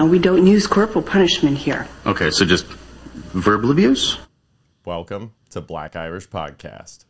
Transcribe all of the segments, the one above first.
And we don't use corporal punishment here. Okay, so just verbal abuse? Welcome to Black Irish Podcast.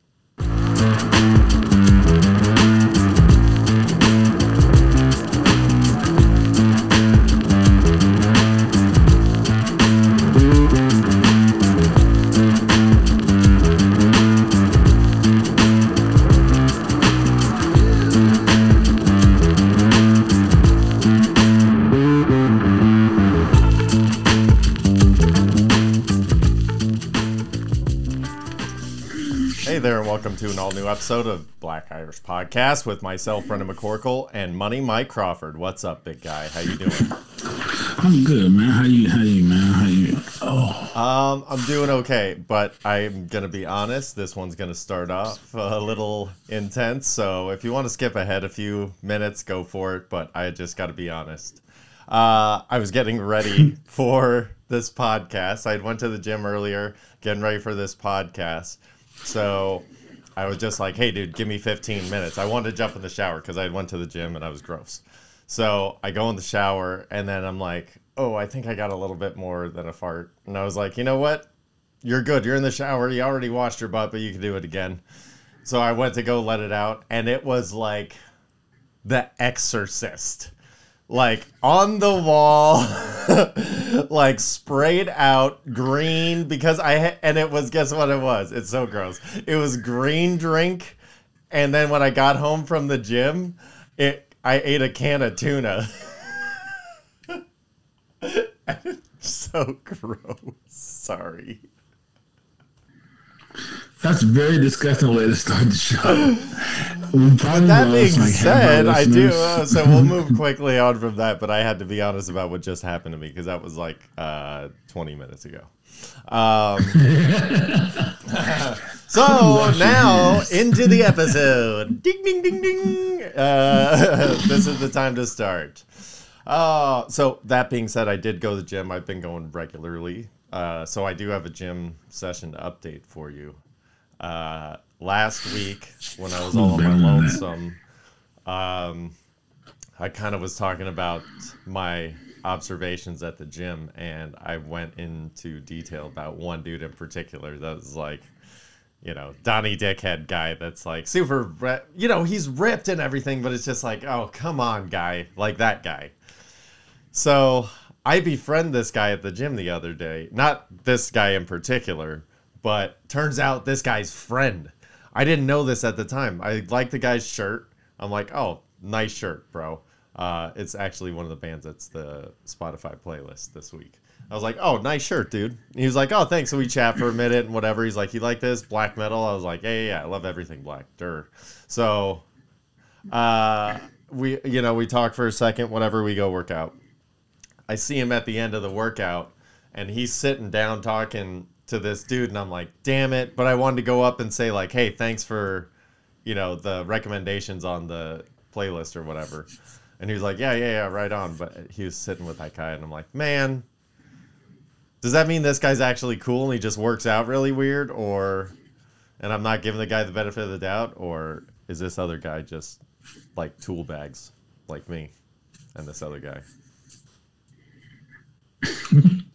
Episode of Black Irish Podcast with myself, Brendan McCorkle, and Money Mike Crawford. What's up, big guy? How you doing? I'm good, man. How you? How you, man? How you? Oh, Um, I'm doing okay, but I'm gonna be honest. This one's gonna start off a little intense, so if you want to skip ahead a few minutes, go for it. But I just got to be honest. Uh, I was getting ready for this podcast. I went to the gym earlier, getting ready for this podcast. So I was just like, "Hey, dude, give me 15 minutes." I wanted to jump in the shower because I went to the gym and I was gross. So I go in the shower and then I'm like, "Oh, I think I got a little bit more than a fart." And I was like, "You know what? You're good. You're in the shower. You already washed your butt, but you can do it again." So I went to go let it out, and it was like The Exorcist like on the wall like sprayed out green because i and it was guess what it was? It's so gross. It was green drink and then when i got home from the gym it i ate a can of tuna. So gross. Sorry that's a very disgusting way to start the show. Probably that being lost, like, half our said, I do. Uh, so we'll move quickly on from that, but I had to be honest about what just happened to me because that was like uh, 20 minutes ago. Um, so now into the episode. Ding, ding, ding, ding. Uh, this is the time to start. Uh, so that being said, I did go to the gym. I've been going regularly. Uh, so I do have a gym session update for you. Uh, last week when I was all on my lonesome, um, I kind of was talking about my observations at the gym, and I went into detail about one dude in particular that was like, you know, Donnie Dickhead guy that's like super, you know, he's ripped and everything, but it's just like, oh, come on, guy, like that guy. So I befriend this guy at the gym the other day. Not this guy in particular, but turns out this guy's friend. I didn't know this at the time. I like the guy's shirt. I'm like, oh, nice shirt, bro. Uh, it's actually one of the bands that's the Spotify playlist this week. I was like, oh, nice shirt, dude. He was like, oh, thanks. So we chat for a minute and whatever. He's like, you like this black metal? I was like, yeah, yeah, yeah. I love everything black. Dur. So, uh, we, you know, we talk for a second. Whatever. We go work out. I see him at the end of the workout and he's sitting down talking to this dude and I'm like, "Damn it." But I wanted to go up and say like, "Hey, thanks for, you know, the recommendations on the playlist or whatever." And he was like, "Yeah, yeah, yeah, right on." But he was sitting with that guy and I'm like, "Man, does that mean this guy's actually cool and he just works out really weird or and I'm not giving the guy the benefit of the doubt or is this other guy just like tool bags like me and this other guy?"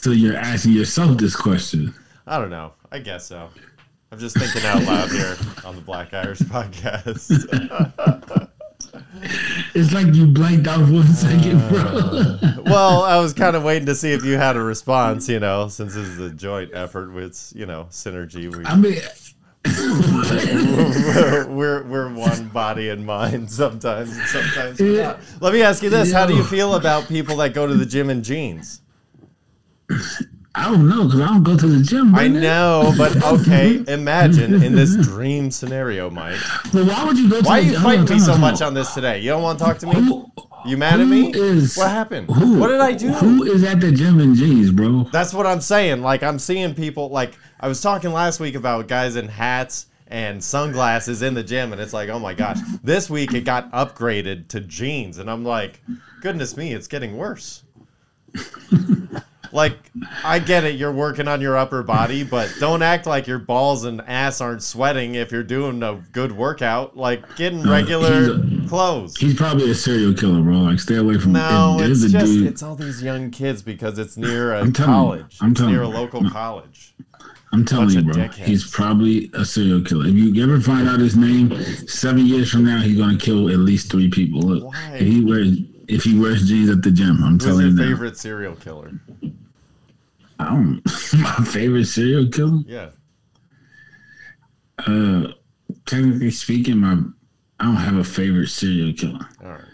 So you're asking yourself this question. I don't know. I guess so. I'm just thinking out loud here on the Black Irish podcast. It's like you blanked out one second, bro. Uh, well, I was kind of waiting to see if you had a response, you know, since this is a joint effort with, you know, synergy. I mean, We, we're, we're one body and mind sometimes, and sometimes we're not. Let me ask you this How do you feel about people that go to the gym in jeans? I don't know because I don't go to the gym. I know, but okay, imagine in this dream scenario, Mike. But why would you go? To the gym? Why are you fighting me so much on this today? You don't want to talk to me? Who, You mad at me? is- What happened? Who, What did I do? Who is at the gym in jeans, bro? That's what I'm saying. Like I'm seeing people like I was talking last week about guys in hats and sunglasses in the gym and it's like, "Oh my gosh. This week it got upgraded to jeans." And I'm like, "Goodness me, it's getting worse." like I get it, you're working on your upper body, but don't act like your balls and ass aren't sweating if you're doing a good workout. Like get in No, regular he's clothes. He's probably a serial killer, bro. Like, stay away from No, it's just dude- it's all these young kids because it's near a I'm telling you, college. I'm it's telling near a you. local college. I'm telling you, bro. dickheads. He's probably a serial killer. If you ever find out his name, seven years from now, he's gonna kill at least three people. Look, Why? he wears if he wears jeans at the gym, I'm Who's telling your you now. favorite serial killer? I don't. My favorite serial killer. Yeah. Uh, technically speaking, my I don't have a favorite serial killer. All right.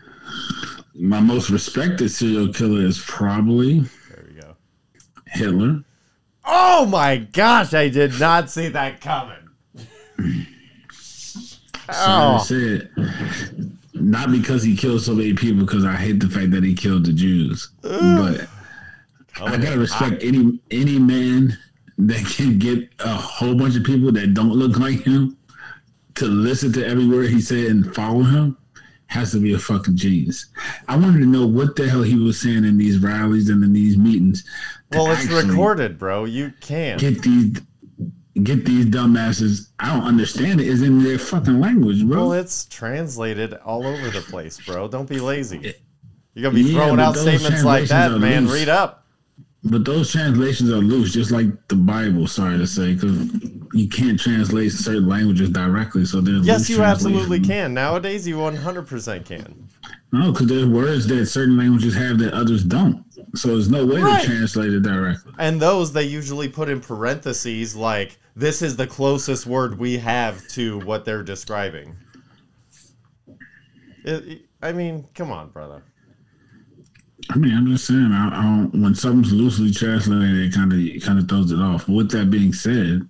My most respected serial killer is probably There we go. Hitler. Oh my gosh, I did not see that coming. Oh, to say it. Not because he killed so many people, because I hate the fact that he killed the Jews. But I gotta respect any any man that can get a whole bunch of people that don't look like him to listen to every word he said and follow him has to be a fucking genius. I wanted to know what the hell he was saying in these rallies and in these meetings. well, it's recorded, bro. You can't Get these get these dumbasses. I don't understand it. Is in their fucking language, bro. Well, it's translated all over the place, bro. Don't be lazy. You're gonna be Yeah, throwing out statements like that, man. loose. Read up. But those translations are loose, just like the Bible. Sorry to say, because you can't translate certain languages directly. So there's Yes, you absolutely can. Nowadays, you 100% can. No, because there's words that certain languages have that others don't. So there's no way Right. to translate it directly. And those they usually put in parentheses, like this is the closest word we have to what they're describing. It- it- I mean, come on, brother. I mean, I'm just saying, I, I don't, when something's loosely translated, it kind of it kind of throws it off. With that being said,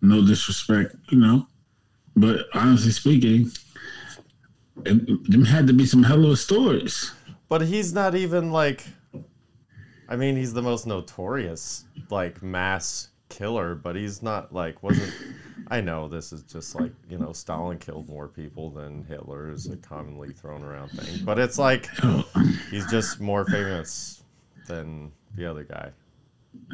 no disrespect, you know, but honestly speaking, there had to be some hell of a stories. But he's not even like. I mean, he's the most notorious like mass killer, but he's not like wasn't. I know this is just like you know Stalin killed more people than Hitler is a commonly thrown around thing, but it's like Oh, he's just more famous than the other guy.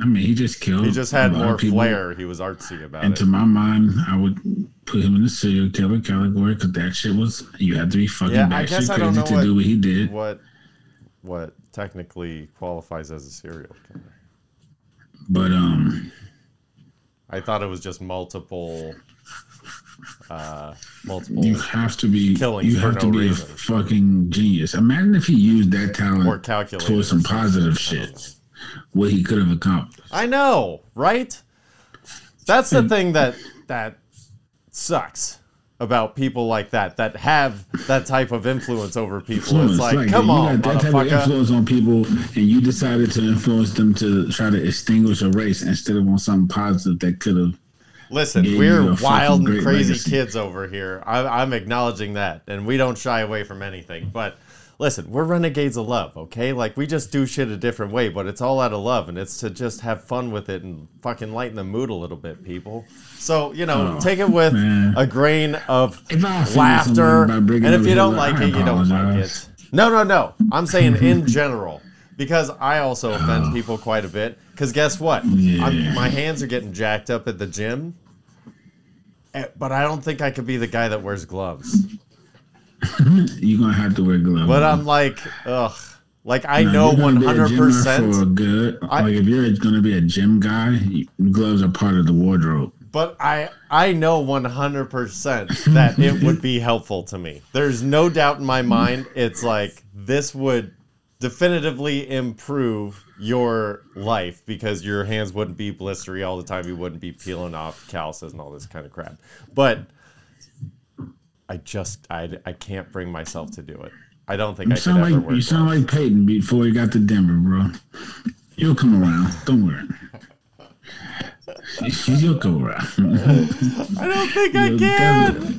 I mean, he just killed. He just had more flair. He was artsy about And it. And to my mind, I would put him in the serial killer category because that shit was you had to be fucking Yeah, batshit I crazy to what- do what he did. What what technically qualifies as a serial killer? But um, I thought it was just multiple, uh, multiple you have to be you have to no be reason. a fucking genius. Imagine if he used that or talent calculated towards some positive shit. What he could have accomplished. I know, right? That's the thing that that sucks about people like that that have that type of influence over people. Influence, It's like, like, come you on, got that type of influence on people, and you decided to influence them to try to extinguish a race instead of on something positive that could have. Listen, we're wild and crazy legacy. kids over here. I, I'm acknowledging that, and we don't shy away from anything. But listen, we're renegades of love, okay? Like we just do shit a different way, but it's all out of love, and it's to just have fun with it and fucking lighten the mood a little bit, people. So you know, Oh, take it with man. a grain of If I offend laughter, someone by bringing and if you don't like it, you don't like it. No, no, no. I'm saying in general. Because I also offend people quite a bit. Because guess what? I'm, Yeah. my hands are getting jacked up at the gym. Eh, But I don't think I could be the guy that wears gloves. You're gonna have to wear gloves. But I'm like, ugh. Like I Now, know if you're gonna be a 100%. For good, I- like if you're gonna be a gym guy, gloves are part of the wardrobe. But I I know 100% that it would be helpful to me. There's no doubt in my mind. It's like this would definitively improve your life because your hands wouldn't be blistery all the time. You wouldn't be peeling off calluses and all this kind of crap. But I just I I can't bring myself to do it. I don't think You I could sound ever like you sound like Peyton before you got to Denver, bro. You'll come around. Don't worry. You'll come around. I don't think I You'll can.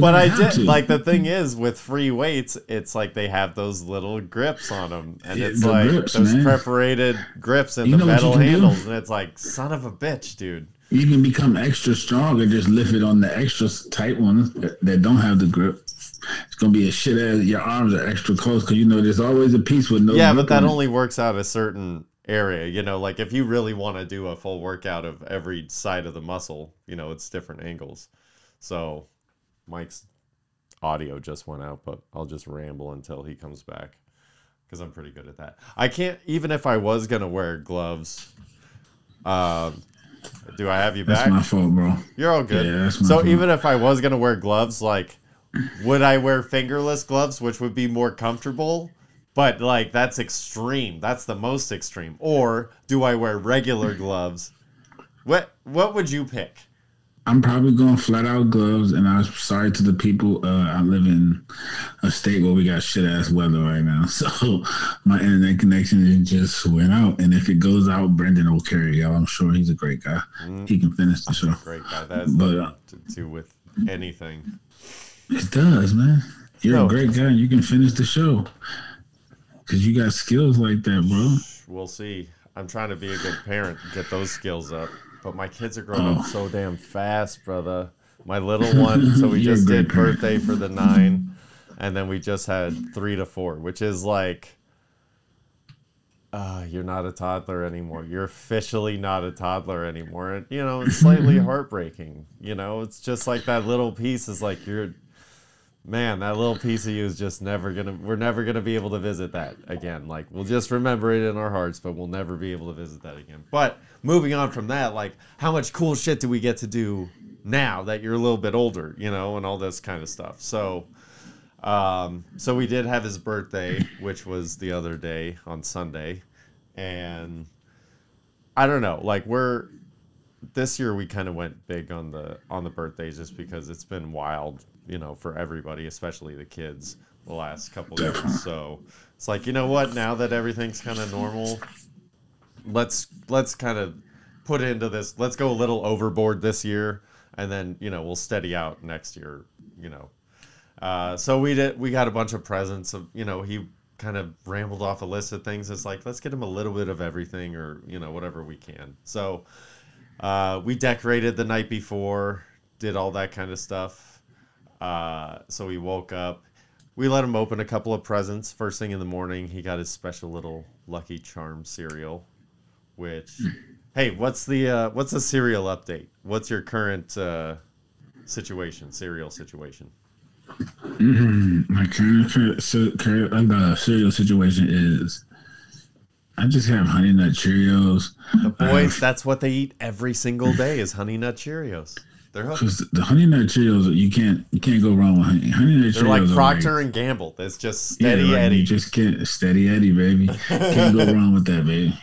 But I did to. like the thing is with free weights, it's like they have those little grips on them, and it's the like grips, those man. perforated grips and You the know what you metal handles, and it's like son of a bitch, dude. You can become extra strong and just lift it on the extra tight ones that that don't have the grip. it's gonna be a shit ass. Your arms are extra close because you know there's always a piece with no. yeah, but that on only works out a certain area. You know, like if you really want to do a full workout of every side of the muscle, you know, it's different angles. So Mike's audio just went out, but I'll just ramble until he comes back because I'm pretty good at that. I can't even if I was gonna wear gloves. Um, do I have you That's back? my fault, bro. You're all good. Yeah, that's my so fault. even if I was gonna wear gloves, like, would I wear fingerless gloves, which would be more comfortable? But like that's extreme. That's the most extreme. Or do I wear regular gloves? What What would you pick? I'm probably going flat out gloves, and I'm sorry to the people. Uh, I live in a state where we got shit ass weather right now, so my internet connection just went out. And if it goes out, Brendan will carry y'all. I'm sure he's a great guy. He can finish the show. Great guy. That has But, uh, to do with anything. It does, man. You're No. a great guy. You can finish the show because you got skills like that, bro. We'll see. I'm trying to be a good parent, and get those skills up. But my kids are growing up Oh. so damn fast, brother. My little one, so we just did birthday for the nine, and then we just had three to four, which is like, uh, you're not a toddler anymore. You're officially not a toddler anymore. And, you know, it's slightly heartbreaking. You know, it's just like that little piece is like you're man, that little piece of you is just never gonna we're never gonna be able to visit that again. Like we'll just remember it in our hearts, but we'll never be able to visit that again. But moving on from that, like how much cool shit do we get to do now that you're a little bit older, you know, and all this kind of stuff. So um so we did have his birthday, which was the other day on Sunday. And I don't know, like we're this year we kind of went big on the on the birthdays just because it's been wild, you know, for everybody, especially the kids, the last couple years. So it's like, you know what? Now that everything's kind of normal, let's let's kind of put into this. Let's go a little overboard this year, and then you know we'll steady out next year. You know, uh, so we did. We got a bunch of presents. Of you know he kind of rambled off a list of things. It's like let's get him a little bit of everything, or you know whatever we can. So. Uh, we decorated the night before, did all that kind of stuff. Uh, so he woke up. We let him open a couple of presents. First thing in the morning, he got his special little Lucky Charm cereal. Which, hey, what's the uh, what's the cereal update? What's your current uh, situation? Cereal situation? Mm-hmm. My current cur- so- cur- uh, cereal situation is I just have Honey Nut Cheerios. The boys, that's what they eat every single day is Honey Nut Cheerios. They're. Because the Honey Nut Cheerios, you can't you can't go wrong with Honey, honey Nut They're Cheerios. like are Procter and Gamble. That's just yeah, steady like, Eddie. You just can't steady Eddie, baby. Can't go wrong with that, baby.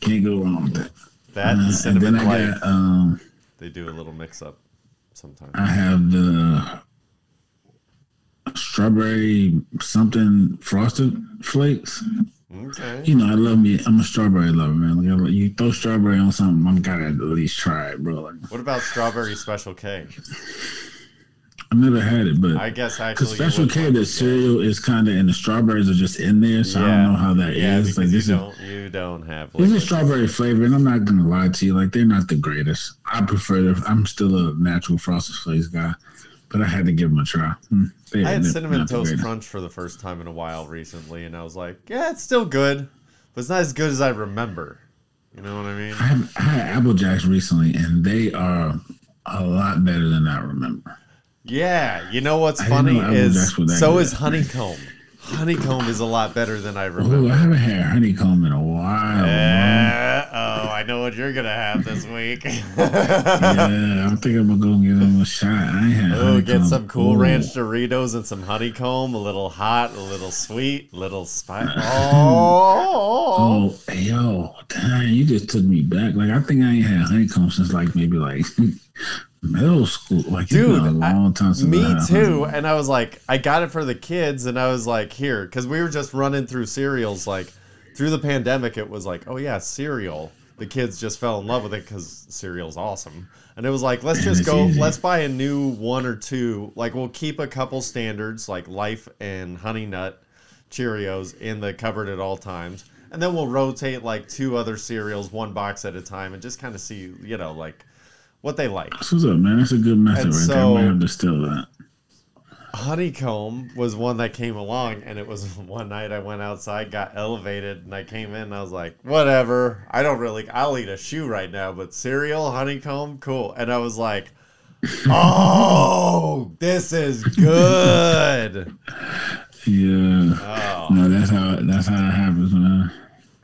Can't go wrong with that. That Uh, and and then I life. got um They do a little mix up sometimes. I have the strawberry something frosted flakes. Okay. You know, I love me. I'm a strawberry lover, man. Like, you throw strawberry on something, I'm gotta at least try it, bro. Like, What about strawberry special K? I've never had it, but I guess actually. special K, the cereal is kind of, and the strawberries are just in there, so I don't know how that is. yeah, Like this you is. don't you don't have. This is strawberry flavor, and I'm not gonna lie to you. Like they're not the greatest. I prefer. The, I'm still a natural frosted flakes guy, but I had to give them a try. Hmm, they- I had cinnamon toast crunch for the first time in a while recently, and I was like, yeah, it's still good, but it's not as good as I remember. You know what I mean? I, have, I had Apple Jacks recently, and they are a lot better than I remember. Yeah. You know what's I funny know is Jacks were that so is honeycomb. Honeycomb is a lot better than I remember. I haven't had honeycomb in a while. Uh, oh, I know what you're gonna have this week. yeah, I think I'm gonna go give them a shot. I ain't had Oh, get some Cool Ooh. Ranch Doritos and some honeycomb, a little hot, a little sweet, a little spice. Oh, Oh, yo, damn, you just took me back. Like I think I ain't had honeycomb since like maybe like middle school. Like Dude, a long time since me too. And I was like, I got it for the kids, and I was like, here, because we were just running through cereals. Like through the pandemic, it was like, oh yeah, cereal. The kids just fell in love with it because cereal's awesome. And it was like, let's just go, let's buy a new one or two. Like we'll keep a couple standards, like Life and Honey Nut Cheerios in the cupboard at all times. And then we'll rotate like two other cereals, one box at a time, and just kind of see, you know, like what they like. That's what's up, man. That's a good method And right there. I so- might have to steal that. honeycomb was one that came along and it was one night i went outside got elevated and i came in and i was like whatever i don't really i'll eat a shoe right now but cereal honeycomb cool and i was like oh this is good Yeah. oh. No, that's how that's how it happens, man.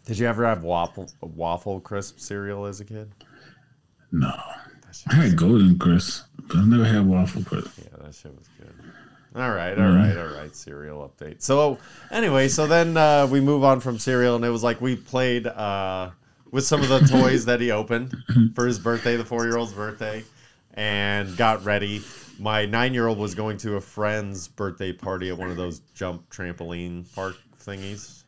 did you ever have waffle waffle crisp cereal as a kid No. I had golden crisp, but I never had waffle crisp. Yeah, that shit was good. All right, all right, all right. Cereal update. So anyway, so then uh, we move on from cereal, and it was like we played uh, with some of the toys that he opened for his birthday, the four-year-old's birthday, and got ready. My nine-year-old was going to a friend's birthday party at one of those jump trampoline park thingies,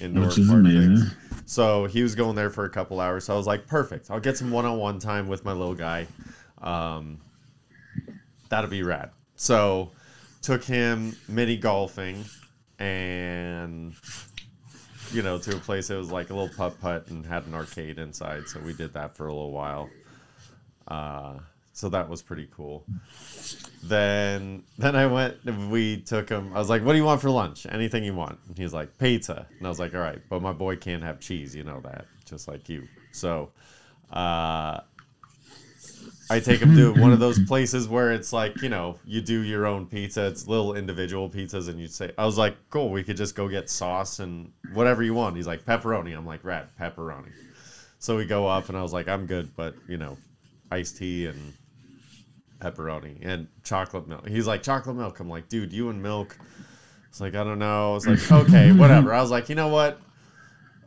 indoor Which is park amazing. things. So he was going there for a couple hours. So I was like, perfect. I'll get some one-on-one time with my little guy. Um, that'll be rad. So took him mini golfing and you know to a place that was like a little putt putt and had an arcade inside. So we did that for a little while. Uh, so that was pretty cool. Then then I went. We took him. I was like, "What do you want for lunch? Anything you want?" And he's like, "Pizza." And I was like, "All right, but my boy can't have cheese. You know that, just like you." So. Uh, I take him to one of those places where it's like, you know, you do your own pizza. It's little individual pizzas, and you say, I was like, cool, we could just go get sauce and whatever you want. He's like, pepperoni. I'm like, rat, pepperoni. So we go up, and I was like, I'm good, but, you know, iced tea and pepperoni and chocolate milk. He's like, chocolate milk. I'm like, dude, you and milk. It's like, I don't know. I was like, okay, whatever. I was like, you know what?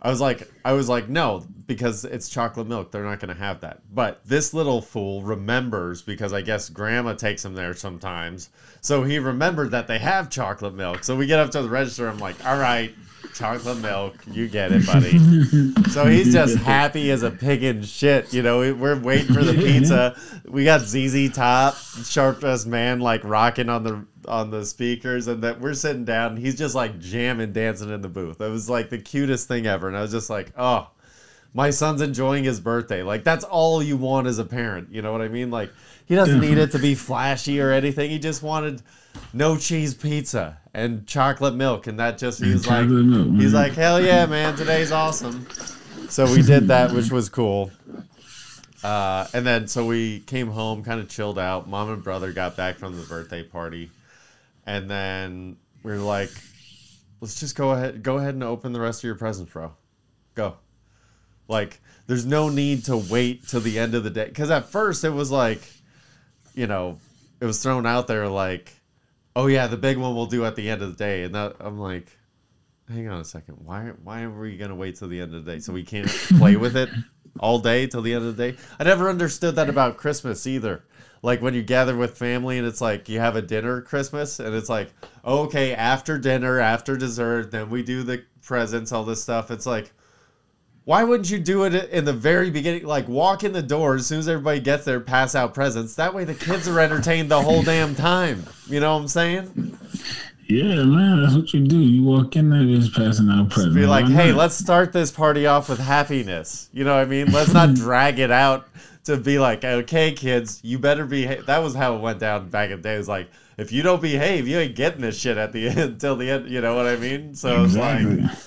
I was like, I was like, no, because it's chocolate milk. They're not going to have that. But this little fool remembers because I guess grandma takes him there sometimes. So he remembered that they have chocolate milk. So we get up to the register. I'm like, all right, chocolate milk. You get it, buddy. so he's just happy as a pig in shit. You know, we- we're waiting for the pizza. We got ZZ Top, sharp dressed man, like rocking on the on the speakers, and that we're sitting down. And he's just like jamming, dancing in the booth. It was like the cutest thing ever. And I was just like, oh, my son's enjoying his birthday. Like that's all you want as a parent. You know what I mean? Like he doesn't need it to be flashy or anything. He just wanted no cheese pizza and chocolate milk, and that just he And was like, milk, he's like, hell yeah, man, today's awesome. So we did that, which was cool. Uh, and then so we came home, kind of chilled out. Mom and brother got back from the birthday party, and then we were like, let's just go ahead, go ahead and open the rest of your presents, bro. Go. Like, there's no need to wait till the end of the day. Because at first it was like, you know, it was thrown out there like, oh yeah, the big one we'll do at the end of the day. And that I'm like, hang on a second. Why why are we gonna wait till the end of the day? So we can't play with it all day till the end of the day? I never understood that about Christmas either. Like when you gather with family and it's like you have a dinner Christmas and it's like, okay, after dinner, after dessert, then we do the presents, all this stuff. It's like why wouldn't you do it in the very beginning? Like walk in the door as soon as everybody gets there, pass out presents. That way the kids are entertained the whole damn time. You know what I'm saying? Yeah, man, that's what you do. You walk in there just passing out presents. Be like, hey, let's start this party off with happiness. You know what I mean? Let's not drag it out to be like, okay, kids, you better behave. That was how it went down back in the day. It was like, if you don't behave, you ain't getting this shit at the end until the end. You know what I mean? So exactly. it's like,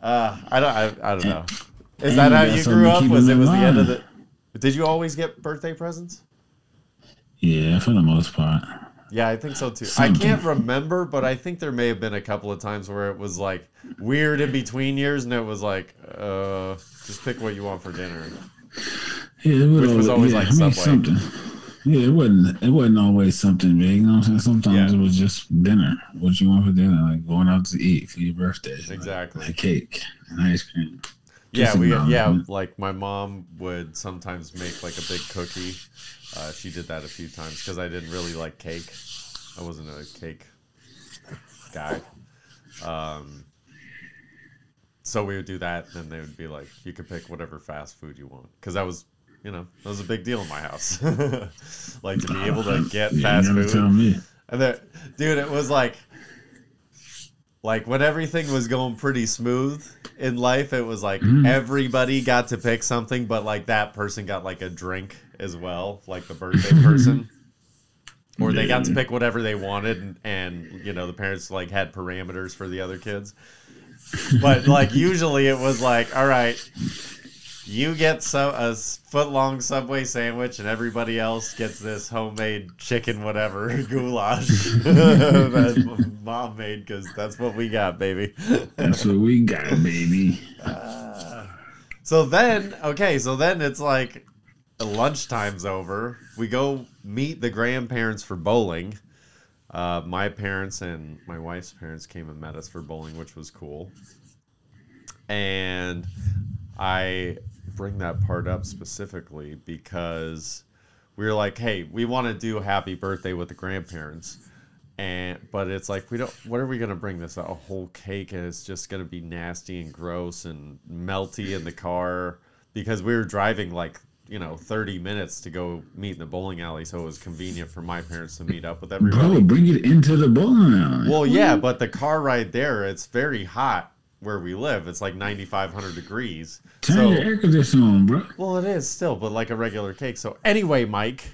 uh, I don't, I, I don't know. Is that how you grew up? Was it was the end of the? Did you always get birthday presents? yeah, for the most part. Yeah, I think so too. I can't remember, but I think there may have been a couple of times where it was like weird in between years, and it was like, uh, just pick what you want for dinner. Yeah, it Which was always like I mean, something. Yeah, it wasn't. It wasn't always something big. You know what I'm saying? Sometimes Yeah. it was just dinner. What you want for dinner? Like going out to eat for your birthday. like Exactly. cake and ice cream. Yeah, we yeah, like my mom would sometimes make like a big cookie. Uh, she did that a few times because I didn't really like cake. I wasn't a cake guy. Um, so we would do that, and then they would be like, "You could pick whatever fast food you want," because that was, you know, that was a big deal in my house. like to be able to get fast food. tell me. And then, dude, it was like, like when everything was going pretty smooth in life, it was like Mm. everybody got to pick something, but like that person got like a drink as well, like the birthday person. or they got to pick whatever they wanted, and, and you know the parents like had parameters for the other kids. But like usually it was like, all right, you get so a foot long Subway sandwich, and everybody else gets this homemade chicken whatever goulash that mom made because that's what we got, baby. That's what we got, baby. So then, okay, so then it's like lunchtime's over. We go meet the grandparents for bowling. Uh, my parents and my wife's parents came and met us for bowling, which was cool. And I bring that part up specifically because we were like, hey, we want to do happy birthday with the grandparents. And but it's like we don't what are we gonna bring this a whole cake and it's just gonna be nasty and gross and melty in the car because we were driving like you know 30 minutes to go meet in the bowling alley so it was convenient for my parents to meet up with everybody Bro, bring it into the bowling alley. well, yeah, but the car ride there, it's very hot where we live. It's like 9,500 degrees. Turn So, your air conditioner on, bro. well, it is still, but like a regular cake. So, anyway, Mike,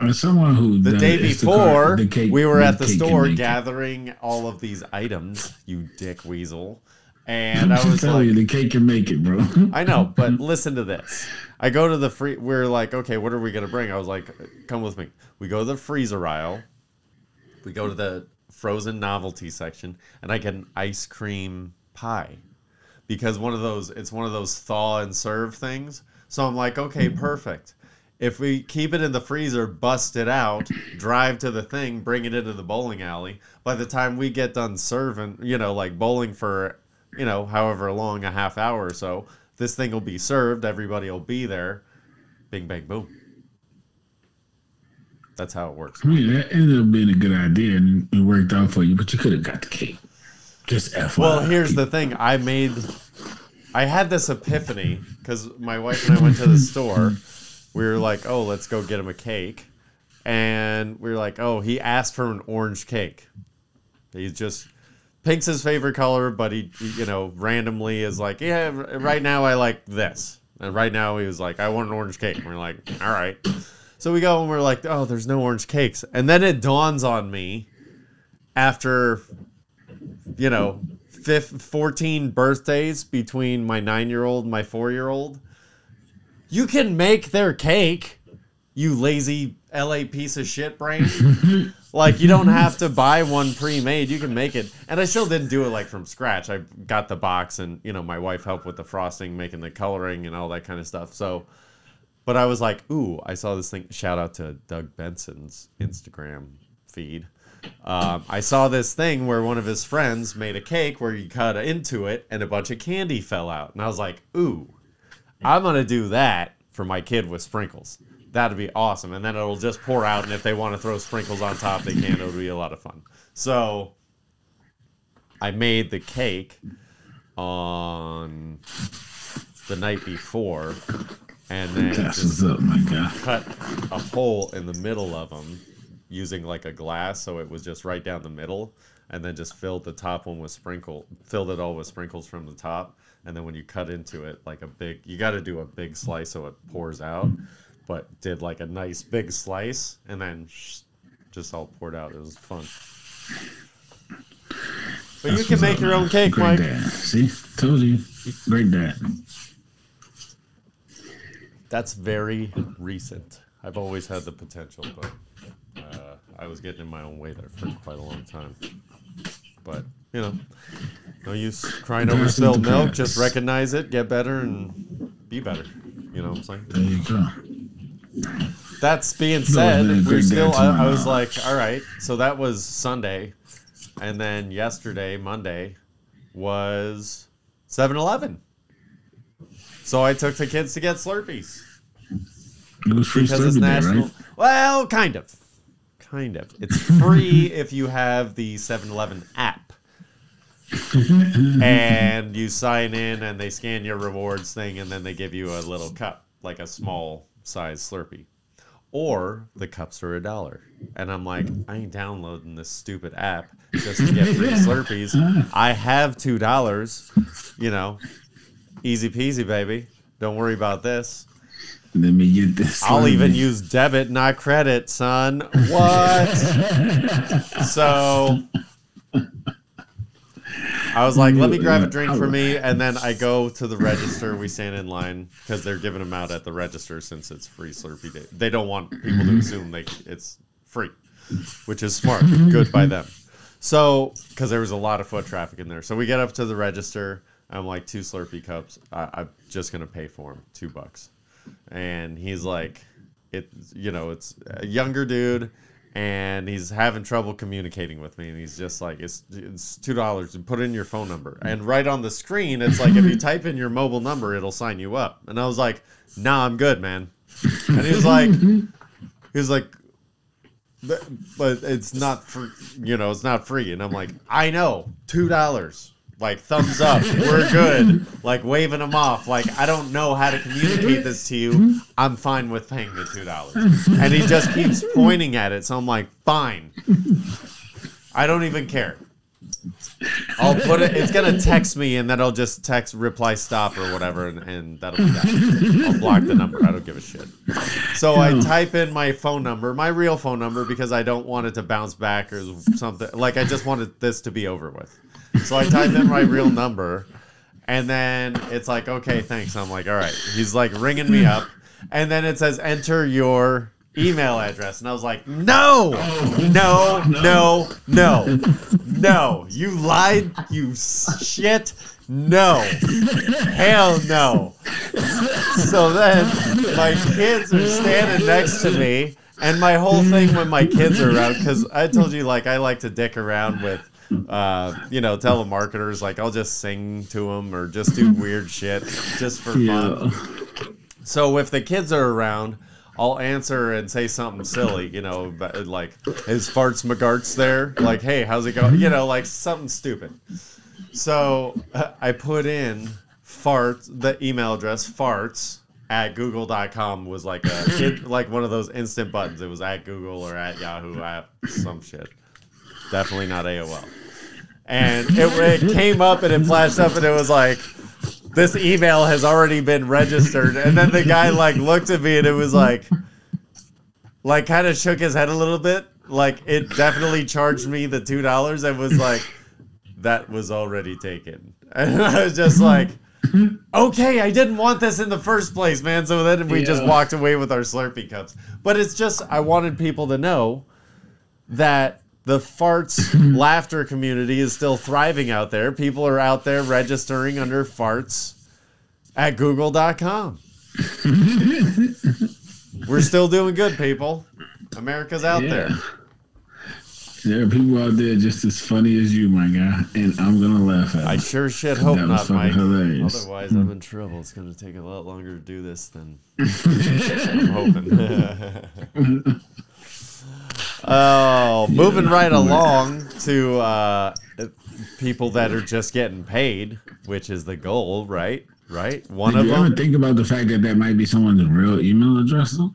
Or someone who the day before, the cake- we were at the store make it. gathering all of these items, you dick weasel. And I was telling like, you, the cake can make it, bro. I know, but listen to this. I go to the free. We're like, okay, what are we gonna bring? I was like, come with me. We go to the freezer aisle. We go to the frozen novelty section, and I get an ice cream pie because one of those. It's one of those thaw and serve things. So I'm like, okay, mm-hmm. perfect. If we keep it in the freezer, bust it out, drive to the thing, bring it into the bowling alley. By the time we get done serving, you know, like bowling for, you know, however long, a half hour or so, this thing will be served. Everybody will be there. Bing, bang, boom. That's how it works. I mean, that ended up being a good idea and it worked out for you, but you could have got the cake. Just FYI. Well, here's the thing. I made, I had this epiphany because my wife and I went to the store. We were like, oh, let's go get him a cake. And we were like, oh, he asked for an orange cake. He's just, pink's his favorite color, but he, he, you know, randomly is like, yeah, right now I like this. And right now he was like, I want an orange cake. And we're like, all right. So we go and we're like, oh, there's no orange cakes. And then it dawns on me after you know, fif 14 birthdays between my nine year old and my four year old. You can make their cake, you lazy LA piece of shit brain. like, you don't have to buy one pre made. You can make it. And I still didn't do it like from scratch. I got the box, and, you know, my wife helped with the frosting, making the coloring, and all that kind of stuff. So, but I was like, ooh, I saw this thing. Shout out to Doug Benson's Instagram feed. Um, I saw this thing where one of his friends made a cake where you cut into it and a bunch of candy fell out. And I was like, ooh, I'm going to do that for my kid with sprinkles. That'd be awesome. And then it'll just pour out. And if they want to throw sprinkles on top, they can. It'll be a lot of fun. So I made the cake on the night before and then That's just up, cut a hole in the middle of them using like a glass so it was just right down the middle and then just filled the top one with sprinkle filled it all with sprinkles from the top and then when you cut into it like a big you got to do a big slice so it pours out but did like a nice big slice and then just all poured out. It was fun. But you can make up, your own cake Great mike. dad. See, told you, great dad. That's very recent. I've always had the potential but uh, i was getting in my own way there for quite a long time. But you know no use crying over spilled milk. Just recognize it get better and be better. You know what i'm saying? There you go. that's being said man, we're still I, I was like all right. So that was sunday. And then yesterday monday was 7-eleven so i took the kids to get slurpees It was free because it's Slurpee Day, national. right? Well, kind of, kind of. It's free if you have the 7-Eleven app, and you sign in, and they scan your rewards thing, and then they give you a little cup, like a small size Slurpee, or the cups are a dollar. And I'm like, I ain't downloading this stupid app just to get free Slurpees. I have two dollars, you know, easy peasy, baby. Don't worry about this. Let me get this. I'll even use debit, not credit, son. What? so I was like, let me grab a drink for me. And then I go to the register. We stand in line because they're giving them out at the register since it's free Slurpee Day. They don't want people to assume they, it's free, which is smart. Good by them. So, because there was a lot of foot traffic in there. So we get up to the register. I'm like, two Slurpee cups. I, I'm just to pay for them, two bucks. And he's like, it, you know, it's a younger dude and he's having trouble communicating with me and he's just like it's it's two dollars. And put in your phone number. And right on the screen it's like if you type in your mobile number it'll sign you up. And i was like nah i'm good man. And he's like he's like but, it's not for you know it's not free. And i'm like i know two dollars like thumbs up. We're good. Like waving them off. Like i don't know how to communicate this to you. I'm fine with paying the two dollars. And he just keeps pointing at it. So i'm like fine. I don't even care. I'll put it it's gonna text me and then i'll just text reply stop or whatever and, and that'll be that. I'll block the number. I don't give a shit. So i type in my phone number my real phone number because i don't want it to bounce back or something. Like i just wanted this to be over with so I type in my real number, and then it's like, okay, thanks. I'm like, all right. He's like ringing me up, and then it says enter your email address, and I was like, no, no, no, no, no. You lied, you shit. No, hell no. So then my kids are standing next to me, and my whole thing when my kids are around, because I told you like I like to dick around with uh, you know, telemarketers. Like I'll just sing to them or just do weird shit just for Yeah. fun. So if the kids are around, I'll answer and say something silly, you know, like is farts McGarts there? Like, hey, how's it going? You know, like something stupid. So I put in farts, the email address farts at google.com was like a it, like one of those instant buttons. It was at Google or at Yahoo app, some shit. Definitely not AOL. And it, it came up and it flashed up and it was like, this email has already been registered. And then the guy like looked at me and it was like, like kind of shook his head a little bit. Like it definitely charged me the two dollars and was like, that was already taken. And I was just like, okay, I didn't want this in the first place, man. So then we just walked away with our Slurpee cups. But it's just I wanted people to know that the farts laughter community is still thriving out there. People are out there registering under farts at google.com. We're still doing good, people. America's out Yeah. there. There are people out there just as funny as you, my guy, and I'm gonna laugh at. I sure shit hope That was not, Mike. hilarious. Otherwise, I'm in trouble. It's going to take a lot longer to do this than I'm hoping. Oh, moving right along to uh, people that are just getting paid, which is the goal, right? Right? One Did of you ever them. think about the fact that that might be someone's real email address, though?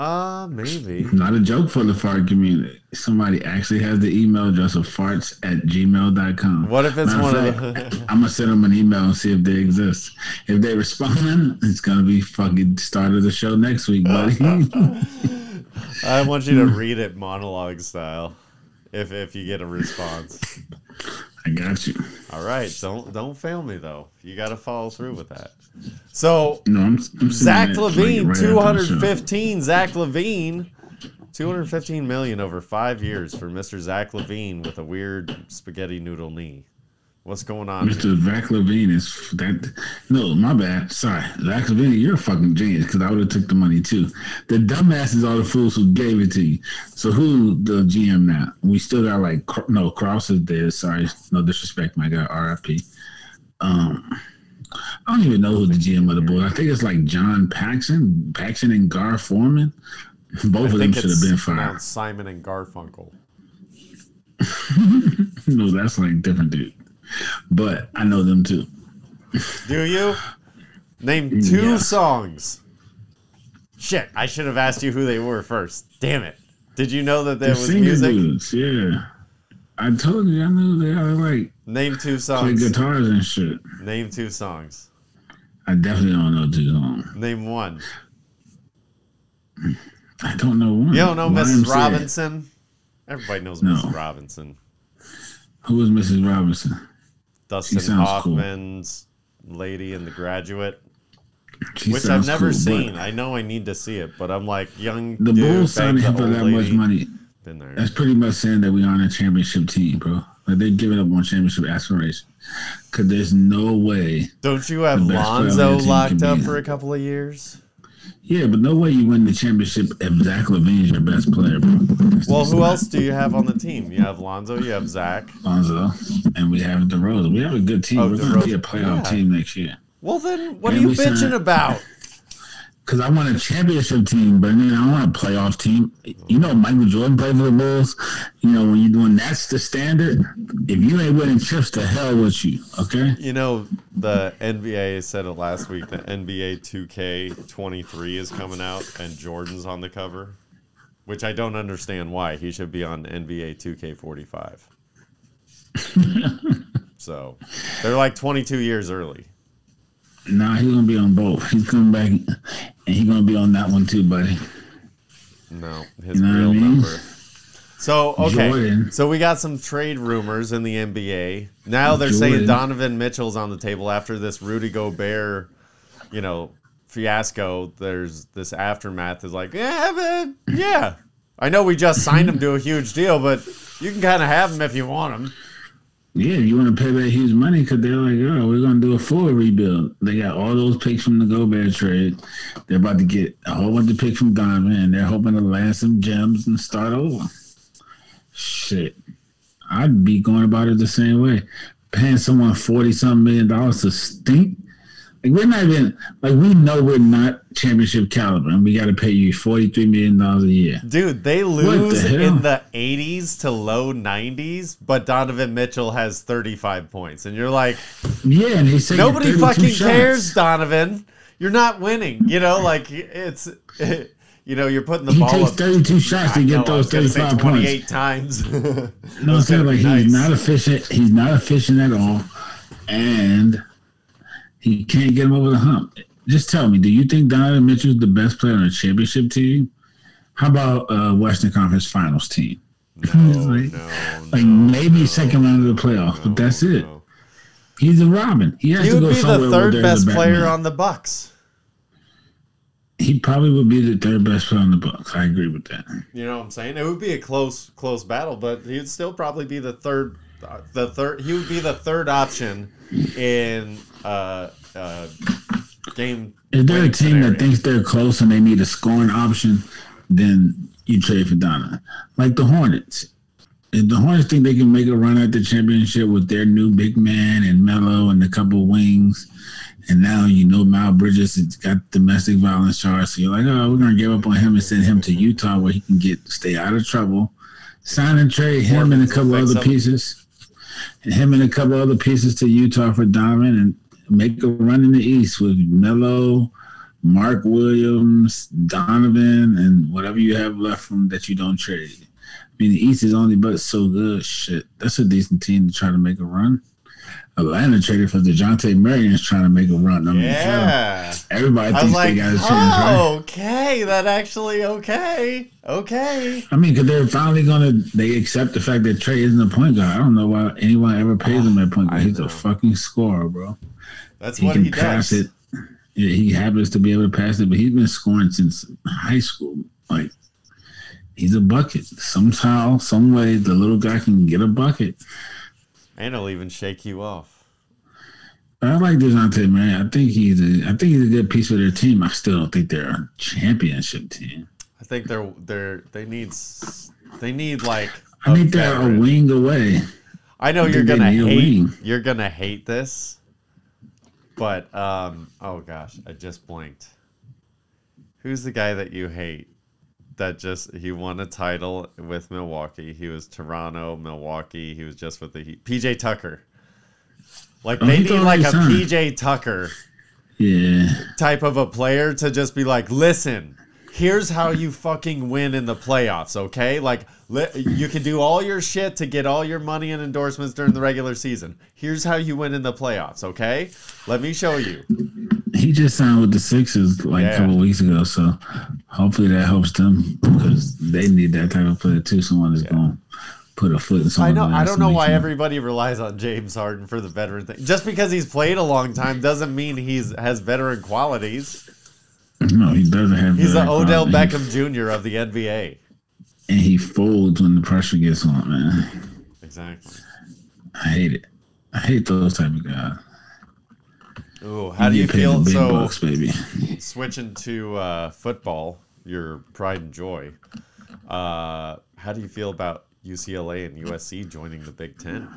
Uh, maybe. Not a joke for the fart community. Somebody actually has the email address of farts at gmail.com. What if it's Matter one of fact, the. I'm gonna send them an email and see if they exist. If they respond, it's gonna be fucking start of the show next week, buddy. I want you to read it monologue style. If if you get a response. I got you. All right, don't don't fail me though. You got to follow through with that. So No, I'm, I'm Zach sending it, like, LaVine, right after the show. 215. Zach LaVine, 215 million over five years for Mr. Zach LaVine with a weird spaghetti noodle knee. What's going on? here? Mr. Zach LaVine is that. No, my bad. Sorry, Zach LaVine, you're a fucking genius because I would have took the money too. The dumbasses are the fools who gave it to you. So who the GM now? We still got like no Krause is dead. Sorry, no disrespect, my guy. R.I.P. Um, I don't even know who the GM of the board. I think it's like John Paxson, Paxson and Gar Forman. Both I of them should have been fired. Simon and Garfunkel. no, that's like different dude. But I know them too. Do you? Name mm, two Yeah. songs. Shit, I should have asked you who they were first. Damn it. Did you know that there The was music? dudes, yeah. I told you, I knew they had like Name two songs. play guitars and shit. Name two songs. I definitely don't know two songs. Name one. I don't know one. You don't know Mrs. YMCA. Robinson? Everybody knows No. Mrs. Robinson. Who is Mrs. Robinson? Dustin sounds cool. Hoffman's Lady in the Graduate, She which I've never cool, seen. I know I need to see it, but I'm like young The dude, Bulls signing him for that much money. Been there. That's pretty much saying that we on a championship team, bro. Like they're giving up on championship aspiration. Cause there's no way. Don't you have the best player on your Lonzo locked up for a couple of years? Yeah, but no way you win the championship if Zach LaVine's your best player, bro. That's Well, who else do you have on the team? You have Lonzo, you have Zach. Lonzo, and we have DeRozan. We have a good team. Oh, We're going to be a playoff Yeah. team next year. Well, then what And are you we signed- bitching about? Because I want a championship team, but then I want a playoff team. You know, Michael Jordan played for the Bulls. You know, when you're doing that's the standard, if you ain't winning chips, the hell with you. Okay. You know, the NBA said it last week. The NBA 2K23 is coming out, and Jordan's on the cover, which I don't understand why. He should be on NBA 2K45. so they're like 22 years early. Nah, he's gonna be on both. He's coming back, and he's gonna be on that one too, buddy. No, his You know what I real mean? number. So okay, Jordan. so we got some trade rumors in the NBA. Now they're saying Donovan Mitchell's on the table after this Rudy Gobert, you know, fiasco. There's this aftermath is like, yeah, but, yeah. I know we just signed him to a huge deal, but you can kind of have him if you want him. Yeah, you want to pay that huge money because they're like, oh, we're gonna do a full rebuild. They got all those picks from the Gobert trade. They're about to get a whole bunch of picks from Donovan, and they're hoping to land some gems and start over. Shit, I'd be going about it the same way. Paying someone forty something million dollars to stink. Like we're not even like we know we're not championship caliber, and we got to pay you forty three million dollars a year. Dude, they lose hell? in the 80s to low 90s, but Donovan Mitchell has 35 points. And you're like, Yeah, and he's Nobody fucking shots. cares, Donovan. You're not winning. You know, like it's, you know, you're putting the He ball takes up. 32 shots to I get know, those was gonna say 35 points. 28 times. No, I'm saying like be he's not efficient. He's not efficient at all, and he can't get him over the hump. Just tell me, do you think Donovan Mitchell's the best player on a championship team? How about uh, Western Conference Finals team? no, like, no, like no, maybe no, second round of the playoffs, no, but that's it. no. He's a Robin. He has He to would go be somewhere the third best a player on the Bucks. He probably would be the third best player on the Bucks. I agree with that. You know what I'm saying? It would be a close, close battle, but he'd still probably be the third. Uh, the third, he would be the third option in uh, uh, game. Is there a team scenario. that thinks they're close and they need a scoring option? Then you trade for Donna, Like the Hornets. If the Hornets think they can make a run at the championship with their new big man and Melo and a couple wings, and now you know Mal Bridges has got domestic violence charge, so you're like, oh, we're gonna give up on him and send him to Utah where he can get stay out of trouble. Sign and trade him and a couple other pieces, and him and a couple other pieces to Utah for Donovan and make a run in the East with Melo, Mark Williams, Donovan, and whatever you have left from that you don't trade. I mean, the East is only but so good. Shit, that's a decent team to try to make a run. Atlanta traded for Dejounte Murray and is trying to make a run. I mean, Yeah. everybody thinks like, they got a chance, right? oh, okay, that actually okay, okay. I mean, because they're finally gonna they accept the fact that Trey isn't a point guard. I don't know why anyone ever pays him at point guard. He's a fucking scorer, bro. That's he what can he pass does. it. Yeah, he happens to be able to pass it, but he's been scoring since high school. Like he's a bucket. Somehow, some way, the little guy can get a bucket. And he'll even shake you off. I like Dejounte Murray. I think he's a. I think he's a good piece for their team. I still don't think they're a championship team. I think they're they're they need they need like. I think they're a wing away. I know I you're gonna hate you're gonna hate this, but um oh gosh, I just blinked. Who's the guy that you hate? That just he won a title with Milwaukee. He was Toronto, Milwaukee. He was just with the Heat. PJ Tucker. Like Oh, they need like a. PJ Tucker Yeah, type of a player to just be like, listen, here's how you fucking win in the playoffs, okay? Like, li- you can do all your shit to get all your money and endorsements during the regular season. Here's how you win in the playoffs, okay? Let me show you. He just signed with the Sixers like Yeah. a couple weeks ago, so hopefully that helps them because they need that type of player too. Someone that's going to put a foot in I someone's know. I don't know why everybody relies on James Harden for the veteran thing. Just because he's played a long time doesn't mean he's has veteran qualities. No, he doesn't have. He's the Odell quality. Beckham Jr. of the NBA. and he folds when the pressure gets on. Man, Exactly. I hate it. I hate those type of guys. Ooh, how do you feel? So bucks, switching to uh, football, your pride and joy. Uh, how do you feel about UCLA and USC joining the Big Ten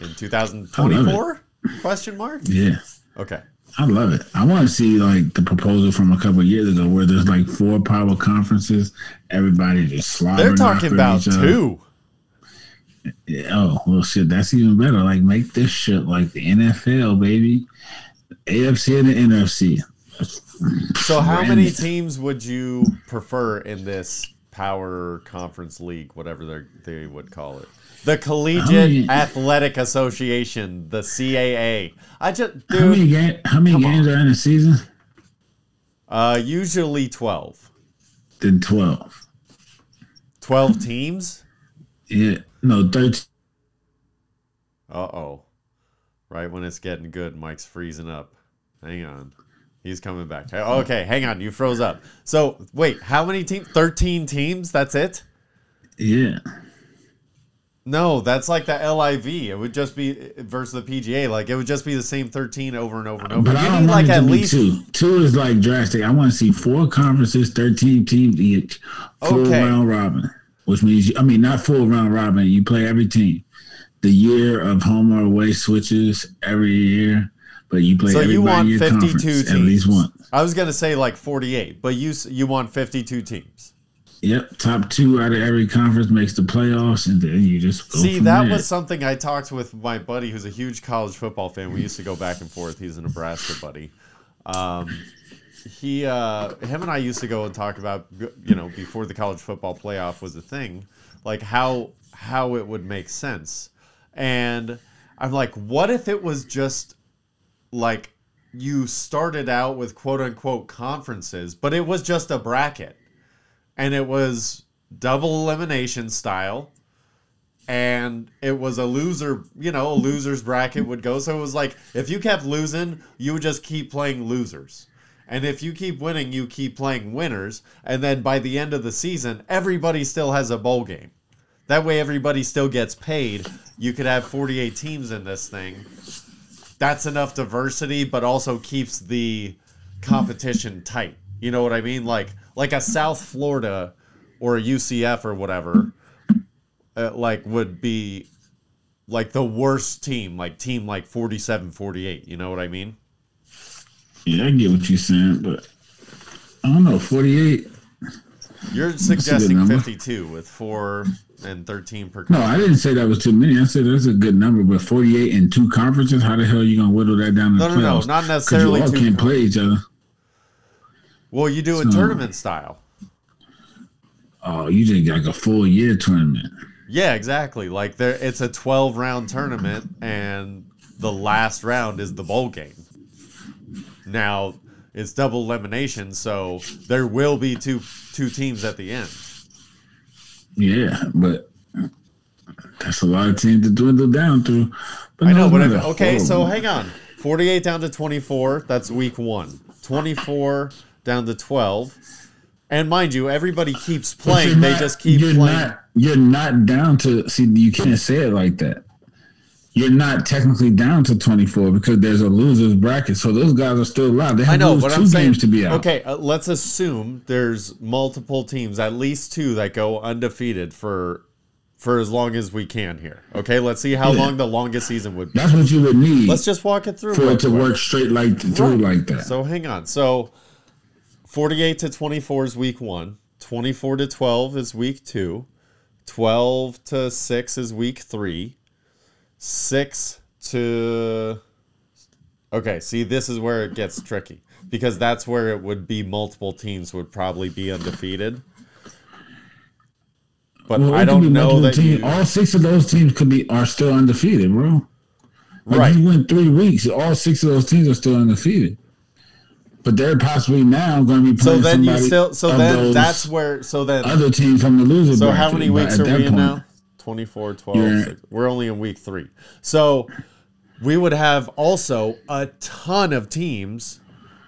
in 2024? Question mark. Yeah. Okay. I love it. I want to see like the proposal from a couple of years ago, where there's like four power conferences. Everybody just slaughtering. They're talking about two. Yeah, Oh well, shit. That's even better. Like make this shit like the NFL, baby. AFC and the NFC. So, how many teams would you prefer in this power conference league, whatever they they would call it? The Collegiate Athletic Association, the CAA. I just, How many dude, game? How many games are in a season? uh, usually 12. Then twelve. 12 teams? Yeah. No, thirteen. Uh oh. Right when it's getting good, Mike's freezing up. Hang on. He's coming back. Okay, hang on. You froze up. So, wait, how many teams? 13 teams? That's it? Yeah. No, that's like the LIV. It would just be versus the PGA. Like, it would just be the same 13 over and over and over. But You I need don't want like at least. two. Two is like drastic. I want to see four conferences, thirteen teams each, full Okay. round robin. Which means, I mean, not full round robin. You play every team. The year of home or away switches every year, but you play. So you want your 52 teams. at least one. I was going to say like 48, but you you want 52 teams. Yep, top two out of every conference makes the playoffs, and then you just See, that there. was something I talked with my buddy who's a huge college football fan. We used to go back and forth. He's a Nebraska buddy. Um, he, uh, him and I used to go and talk about, you know, before the college football playoff was a thing, like how how it would make sense. And I'm like, what if it was just like you started out with quote unquote conferences, but it was just a bracket, and it was double elimination style and it was a loser, you know, a loser's bracket would go. So it was like if you kept losing, you would just keep playing losers. And if you keep winning, you keep playing winners. And then by the end of the season, everybody still has a bowl game. That way, everybody still gets paid. You could have 48 teams in this thing. That's enough diversity, but also keeps the competition tight. You know what I mean? Like like a South Florida or a UCF or whatever uh, like would be like the worst team like team like 47 48 you know what i mean yeah, I get what you're saying, but I don't know, 48. you're suggesting 52 with 4 and 13 per No, I didn't say that was too many. I said that's a good number, but 48 in two conferences, how the hell are you going to whittle that down to no no no not necessarily you all two can't play each other. well you do it So- tournament style Oh, you got like a full year tournament. yeah exactly like there it's a 12 round tournament and the last round is the bowl game now it's double elimination so there will be two two teams at the end Yeah, but that's a lot of teams to dwindle down to. But I know, but if, okay, so hang on. 48 down to 24, that's week one. 24 down to 12. And mind you, everybody keeps playing. They not- just keep you're playing. Not, you're not down to see. You can't say it like that you're not technically down to 24 because there's a losers bracket. So those guys are still alive. They have I know, but two I'm games saying, to be out. Okay, uh, let's assume there's multiple teams, at least two, that go undefeated for for as long as we can here. Okay, let's see how yeah. long the longest season would be. That's what you would need. Let's just walk it through for it to work straight like through right. like that. So hang on. So 48 to 24 is week 1. 24 to 12 is week 2. 12 to 6 is week 3 six to. Okay, see, this is where it gets tricky because that's where it would be multiple teams would probably be undefeated. But well, I don't know that you... all six of those teams could be are still undefeated, bro. Like right. you three weeks, all six of those teams are still undefeated. But they're possibly now going to be playing so then you still so then that's where so then other team from the loser. So bracket, how many weeks are we in point. now? 24, 12. You're- six- We're only in week three. So we would have also a ton of teams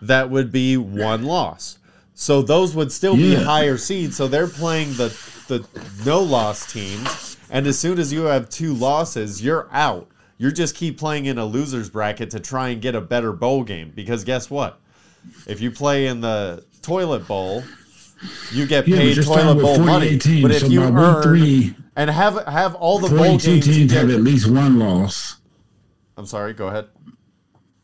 that would be one loss. So those would still be Yeah. higher seeds. So they're playing the the no loss teams. And as soon as you have two losses, you're out. You just keep playing in a loser's bracket to try and get a better bowl game. Because guess what? If you play in the toilet bowl, you get Yeah, paid toilet bowl 48 money. teams, but if so you earn three, and have have all the bowl games, teams have at least one loss. I'm sorry. Go ahead.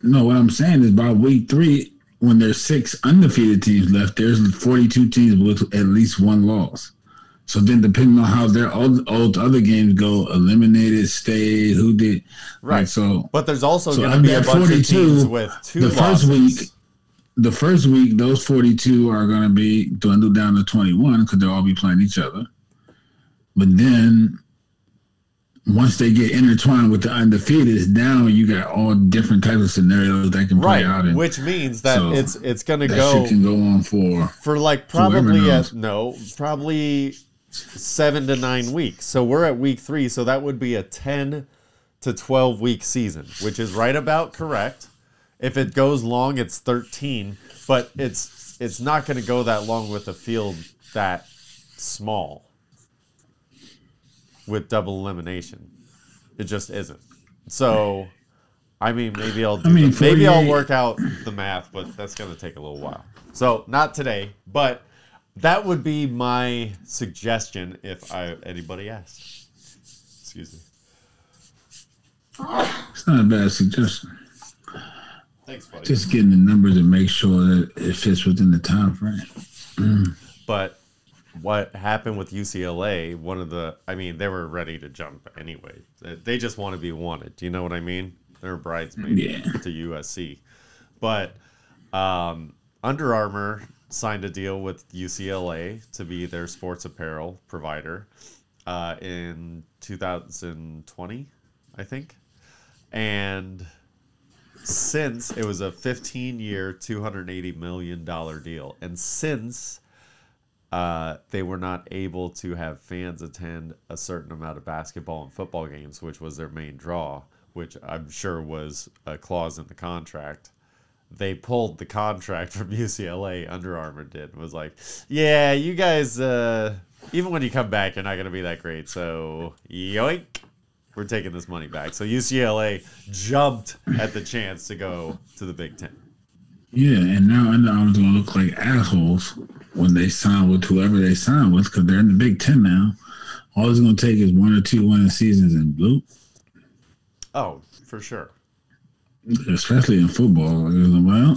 No, what I'm saying is by week three, when there's six undefeated teams left, there's 42 teams with at least one loss. So then, depending on how their all, all the other games go, eliminated, stayed, who did, Right. Like, so But there's also So going to of be a bunch of 42, teams with two the first week- the first week, those 42 are going to be dwindled down to 21 because they'll all be playing each other. But then, once they get intertwined with the undefeated, now you got all different types of scenarios that can play out. right, And which means that so it's it's going to go can go on for for like probably at no probably seven to nine weeks. So we're at week three, so that would be a ten to twelve week season, which is right about correct. If it goes long, it's thirteen, but it's it's not going to go that long with a field that small with double elimination. It just isn't. So, I mean, maybe I'll do I mean, maybe I'll work out the math, but that's going to take a little while. So, not today, but that would be my suggestion if I anybody asked. Excuse me. it's not a bad suggestion. Thanks, buddy. Just getting the numbers and make sure that it fits within the time frame. But what happened with UCLA, one of the, I mean, they were ready to jump anyway. They just want to be wanted. Do you know what I mean? They're bridesmaids Yeah. to USC. But um, Under Armour signed a deal with UCLA to be their sports apparel provider uh, in 2020, I think. And since it was a 15 year, $280 million deal. And since uh, they were not able to have fans attend a certain amount of basketball and football games, which was their main draw, which I'm sure was a clause in the contract. They pulled the contract from UCLA. Under Armour did was like, "Yeah, you guys, uh, even when you come back, you're not going to be that great. So, yoink, we're taking this money back." So UCLA jumped at the chance to go to the Big Ten. Yeah, and now I know I'm gonna look like assholes when they sign with whoever they sign with because they're in the Big Ten now. All it's gonna take is one or two winning seasons in blue, Oh, for sure. especially in football. Well,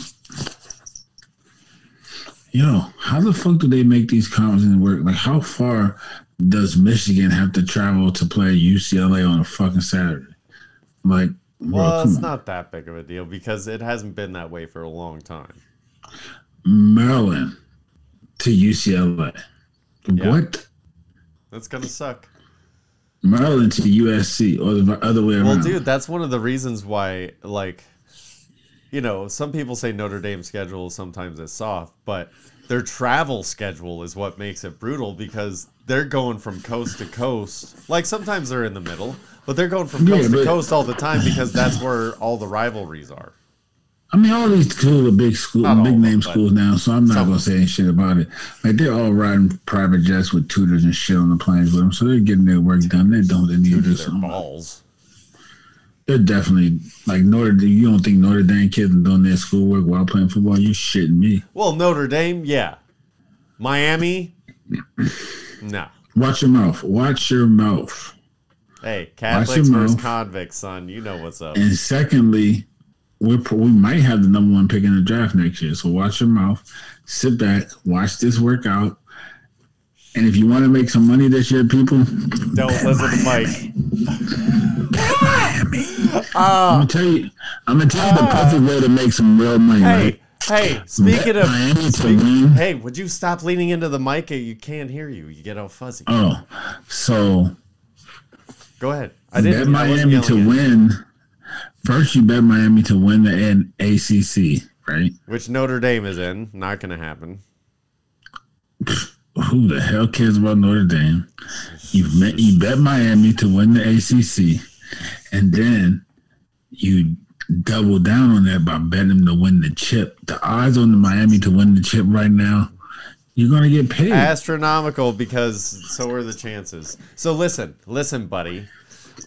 yo, how the fuck do they make these conferences work? Like, how far does Michigan have to travel to play UCLA on a fucking Saturday? Like, Well, it's on. not that big of a deal because it hasn't been that way for a long time. Maryland to UCLA. Yeah. What? That's gonna suck. Maryland to USC or the other way around. Well, dude, that's one of the reasons why, like, you know, some people say Notre Dame's schedule sometimes is soft, but their travel schedule is what makes it brutal because they're going from coast to coast. Like sometimes they're in the middle, but they're going from Yeah, coast to coast all the time because that's where all the rivalries are. I mean, all these schools are big school, Not big name schools now, so I'm not some. gonna say any shit about it. Like they're all riding private jets with tutors and shit on the planes with them, so they're getting their work done. They don't they need to do. their So balls. They're definitely like Notre. Dame. You don't think Notre Dame kids are doing their schoolwork while playing football? You shitting me? Well, Notre Dame, yeah. Miami, no. Watch your mouth. Watch your mouth. Hey, Catholics versus mouth. convicts, son. You know what's up. And secondly, we're we might have the number one pick in the draft next year. So watch your mouth. Sit back. Watch this work out. And if you want to make some money this year, people, Don't listen to Mike. I'm Ah, gonna tell you. I'm gonna tell you the perfect way to make some real money. hey, Right? hey. Speaking Bet of, Miami to speak- win. hey, would you stop leaning into the mic? You can't hear you. You get all fuzzy. Oh, so Go ahead. I bet didn't. I wasn't Miami to win. First, you bet Miami to win the N- ACC, right? which Notre Dame is in. Not going to happen. Who the hell cares about Notre Dame? You met, you bet Miami to win the ACC, and then you double down on that by betting them to win the chip. The odds on the Miami to win the chip right now, you're gonna get paid. Astronomical because so are the chances. So listen, listen, buddy.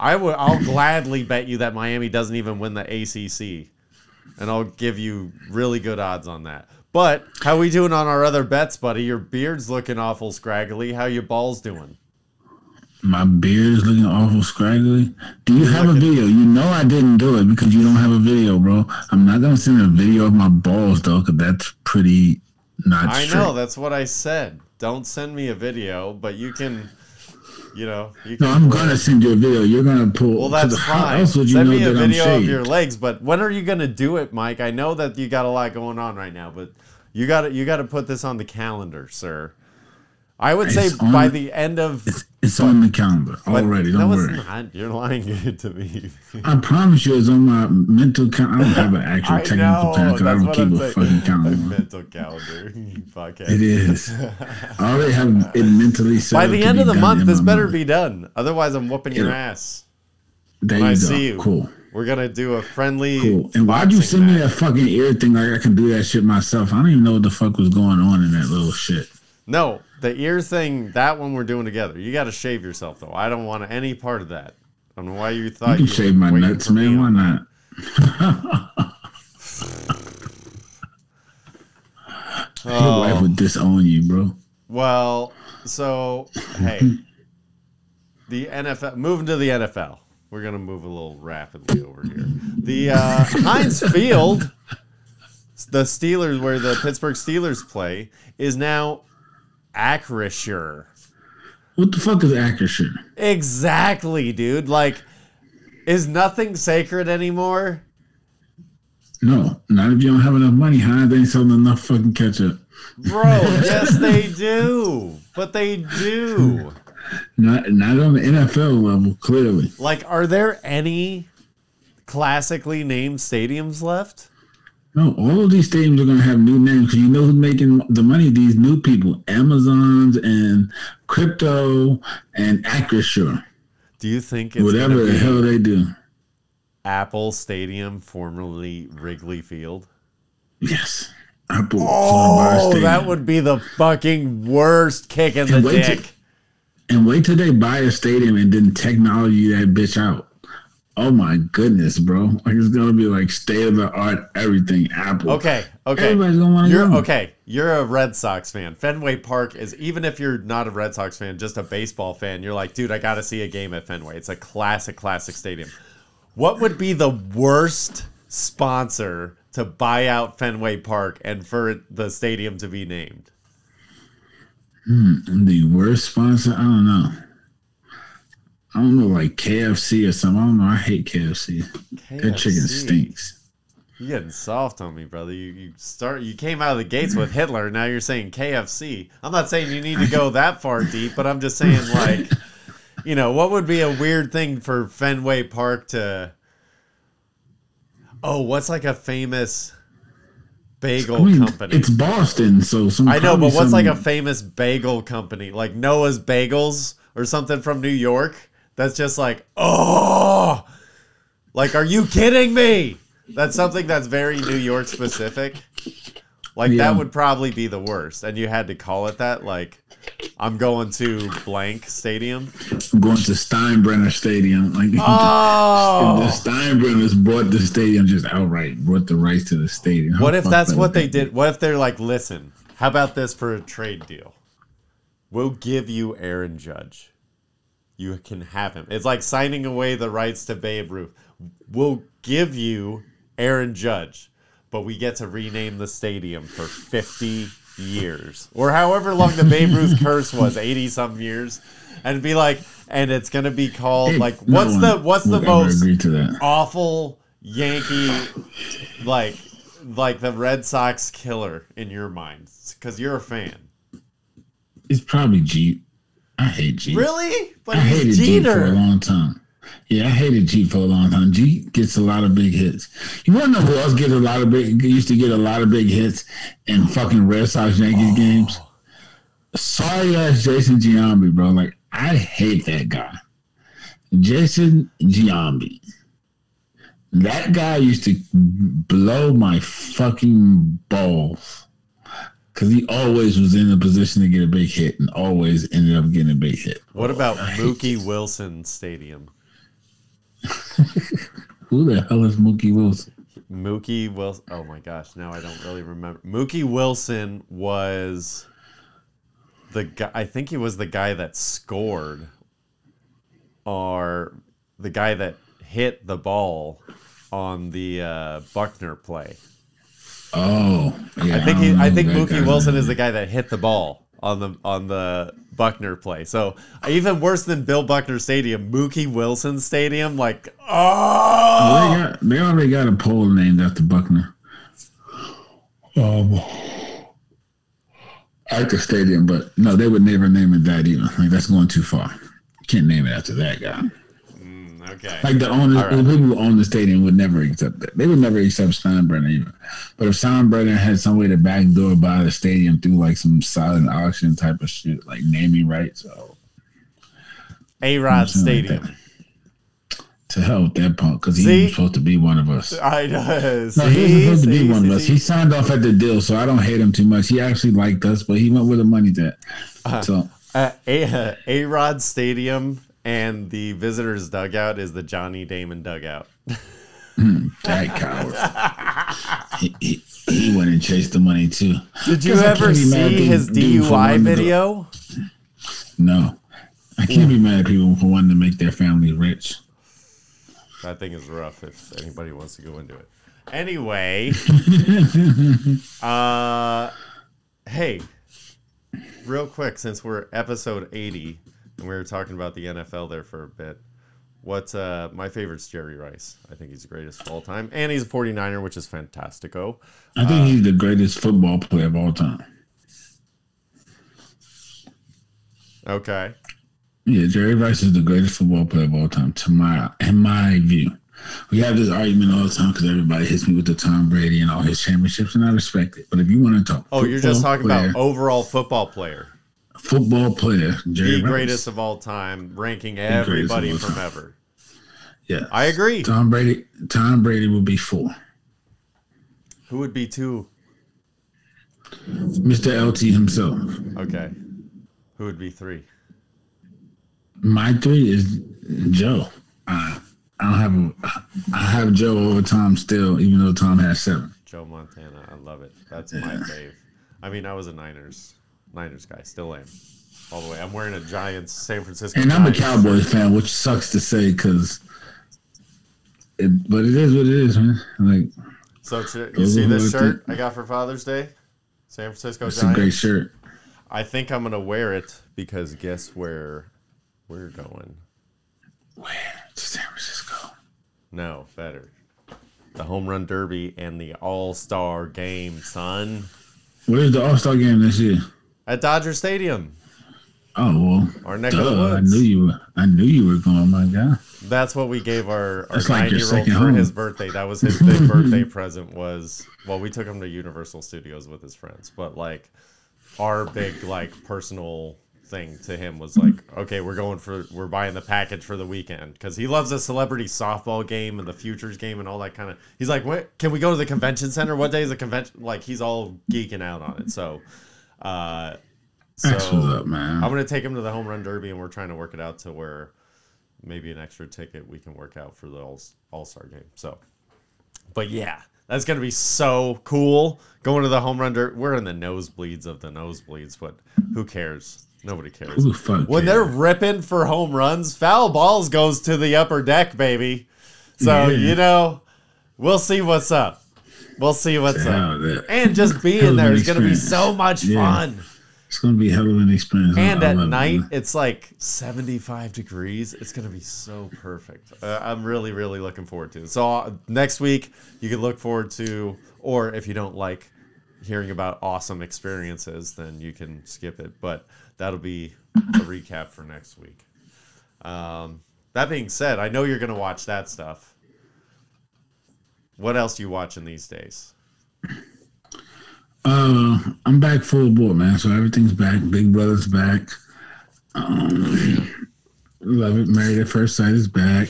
I would I'll gladly bet you that Miami doesn't even win the ACC. And I'll give you really good odds on that. But how we doing on our other bets, buddy? Your beard's looking awful scraggly. How your balls doing? My beard is looking awful scraggly. Do you have a video? You know I didn't do it because you don't have a video, bro. I'm not gonna send a video of my balls though, because that's pretty not. I straight. know, that's what I said. Don't send me a video, but you can you know, you No, I'm gonna send you a video. You're gonna pull. Well, that's fine. else would you Send me a video of your legs, but when are you gonna do it, Mike? I know that you got a lot going on right now, but you got to you got to put this on the calendar, sir. I would say on- by the end of It's, it's on the calendar already. Don't it's worry. not. You're lying to me. I promise you, it's on my mental calendar. I don't have an actual technical calendar because I don't keep I'm a saying. fucking calendar. mental calendar podcast. It is. I already have it mentally set. By the end of the month, this better mind. be done. Otherwise, I'm whooping your ass. There when you I go. see you. Cool. We're gonna do a friendly. Cool. And why'd you send me that fucking ear thing? Like I can do that shit myself. I don't even know what the fuck was going on in that little shit. No, the ear thing, that one we're doing together. You got to shave yourself though. I don't want any part of that. I don't know why you You thought can you shave my nuts, man. Why not? Your wife would disown you, bro. Well, so hey, the NFL. Moving to the NFL. We're gonna move a little rapidly over here. The uh, Heinz Field, the Steelers, where the Pittsburgh Steelers play, is now Acrisure. What the fuck is Acrisure? Exactly, dude. Like, is nothing sacred anymore? No, not if you don't have enough money. huh? They ain't selling enough fucking ketchup. Bro, yes, they do. But they do. Not not on the NFL level, clearly. Like, are there any classically named stadiums left? No, all of these stadiums are gonna have new names because you know who's making the money? These new people, Amazons and crypto and Acrisure, Do you think it's whatever the hell they do. Apple Stadium, formerly Wrigley Field? Yes, Apple. Oh, that would be the fucking worst kick in the And till- dick. And wait till they buy a stadium and then technology that bitch out. Oh my goodness, bro! Like it's gonna be like state of the art, everything. Apple. Okay, okay. Everybody's gonna want to You're okay. You're a Red Sox fan. Fenway Park is even if you're not a Red Sox fan, just a baseball fan. You're like, dude, I got to see a game at Fenway. It's a classic, classic stadium. What would be the worst sponsor to buy out Fenway Park and for the stadium to be named? Hmm, the worst sponsor? I don't know. I don't know, like KFC or something. I don't know. I hate KFC. That chicken stinks. You're getting soft on me, brother. You you start you came out of the gates with Hitler. Now you're saying KFC. I'm not saying you need to go that far deep, but I'm just saying like, you know, what would be a weird thing for Fenway Park to? Oh, what's like a famous bagel I mean, company? it's Boston, so some. I know, but what's like a famous bagel company, like Noah's Bagels or something from New York? That's just like, oh, like, are you kidding me? That's something that's very New York specific. Like Yeah. that would probably be the worst, and you had to call it that. Like, I'm going to blank stadium. I'm going to Steinbrenner Stadium. Like the Oh, Steinbrenners bought the stadium just outright, bought the rights to the stadium. How what if that's what they did? What if they're like, listen, how about this for a trade deal? We'll give you Aaron Judge. You can have him. It's like signing away the rights to Babe Ruth. We'll give you Aaron Judge, but we get to rename the stadium for 50 years or however long the Babe Ruth curse was, 80 some years. And be like, and it's going to be called Hey, like, what's the, what's the most agree to that? awful Yankee, like like the Red Sox killer in your mind? Because you're a fan. It's probably Jeet. I hate Jeet. Really? But I he's hated Jeet for a long time. Yeah, I hated Jeet for a long time. Jeet gets a lot of big hits. You want to know who else gets a lot of big? Used to get a lot of big hits in fucking Red Sox Yankees oh. games. Sorry ass Jason Giambi, bro. Like I hate that guy. Jason Giambi. That guy used to blow my fucking balls. Cause he always was in a position to get a big hit and always ended up getting a big hit. What about Mookie Wilson Stadium? Who the hell is Mookie Wilson? Mookie Wilson. Oh my gosh, now I don't really remember. Mookie Wilson was the guy. I think he was the guy that scored, or the guy that hit the ball on the uh, Buckner play. Oh, yeah, I think he. I think Mookie guy. Wilson is the guy that hit the ball on the on the Buckner play. So even worse than Bill Buckner Stadium, Mookie Wilson Stadium. Like, oh, They got they already got a pole named after Buckner. Um, at the stadium, but no, they would never name it that either. Like that's going too far. Can't name it after that guy. Okay. Like the owners, right. the people who own the stadium would never accept that. They would never accept Steinbrenner either. But if Steinbrenner had some way to backdoor buy the stadium through like some silent auction type of shit, like naming rights, so A Rod something like Stadium. to hell with that punk because he See? was supposed to be one of us. I know. No, he was supposed to see, be one of see, us. He signed off at the deal, so I don't hate him too much. He actually liked us, but he went where the money's at. So Uh, A A Rod Stadium and the visitors dugout is the Johnny Damon dugout. that coward. he, he, he went and chased the money too. Did you ever can't be mad at see his DUI to video? No, I can't be mad at people for wanting to make their family rich. That thing is rough. If anybody wants to go into it. Anyway, uh, hey, real quick, since we're episode eighty and we were talking about the NFL there for a bit. What uh, my favorite's Jerry Rice. I think he's the greatest of all time, and he's a 49er, which is fantastico. I think he's the greatest football player of all time. Okay. Yeah, Jerry Rice is the greatest football player of all time, to my in my view. We have this argument all the time because everybody hits me with the Tom Brady and all his championships, and I respect it. But if you want to talk, Oh, you're just talking player, about overall football player, football player, Jerry the Rice. greatest of all time, ranking of everybody from time. ever. Yeah, I agree. Tom Brady. Tom Brady would be four. Who would be two? Mr. LT himself. Okay. Who would be three? My three is Joe. Uh, I don't have a, I have Joe over Tom still, even though Tom has seven. Joe Montana. I love it. That's my fave. I mean, I was a Niners Niners guy. Still am. All the way. I'm wearing a Giants San Francisco. And I'm a Cowboys fan, which sucks to say because, it, but it is what it is, man. Like So you see this shirt I got for Father's Day? San Francisco it's Giants. a great shirt. I think I'm gonna wear it because guess where we're going? Where to San Francisco? No, better. The home run derby and the All Star game, son. Where's the All Star game this year? At Dodger Stadium. Oh well, Our neck of the duh, I knew you were. I knew you were going, my guy. That's what we gave our, our like nine your year old for home. his birthday. That was his big birthday present was well, we took him to Universal Studios with his friends, but like our big like personal thing to him was like, okay, we're going for we're buying the package for the weekend because he loves the celebrity softball game and the futures game and all that kind of. He's like, what? Can we go to the convention center? What day is the convention? Like he's all geeking out on it. So, uh, so up, man. I'm gonna take him to the home run derby, and we're trying to work it out to where maybe an extra ticket we can work out for the all Star game. So, but yeah, that's gonna be so cool going to the home run derby. We're in the nosebleeds of the nosebleeds, but who cares? Nobody cares. Who the fuck? When they're ripping for home runs, foul balls goes to the upper deck, baby. So Yeah. you know, we'll see what's up. We'll see what's Hell, up. And just being there is gonna be so much Yeah. fun. it's gonna be a hell of an experience. And at it, night, man. it's like 75 degrees. It's going to be so perfect. Uh, I'm really, really looking forward to it. So, uh, next week, you can look forward to, or if you don't like hearing about awesome experiences, then you can skip it. But that'll be a recap for next week. Um, that being said, I know you're gonna watch that stuff. What else you watching these days? Uh, I'm back full board, man. So everything's back. Big Brother's back. Um, love it. Married at First Sight is back.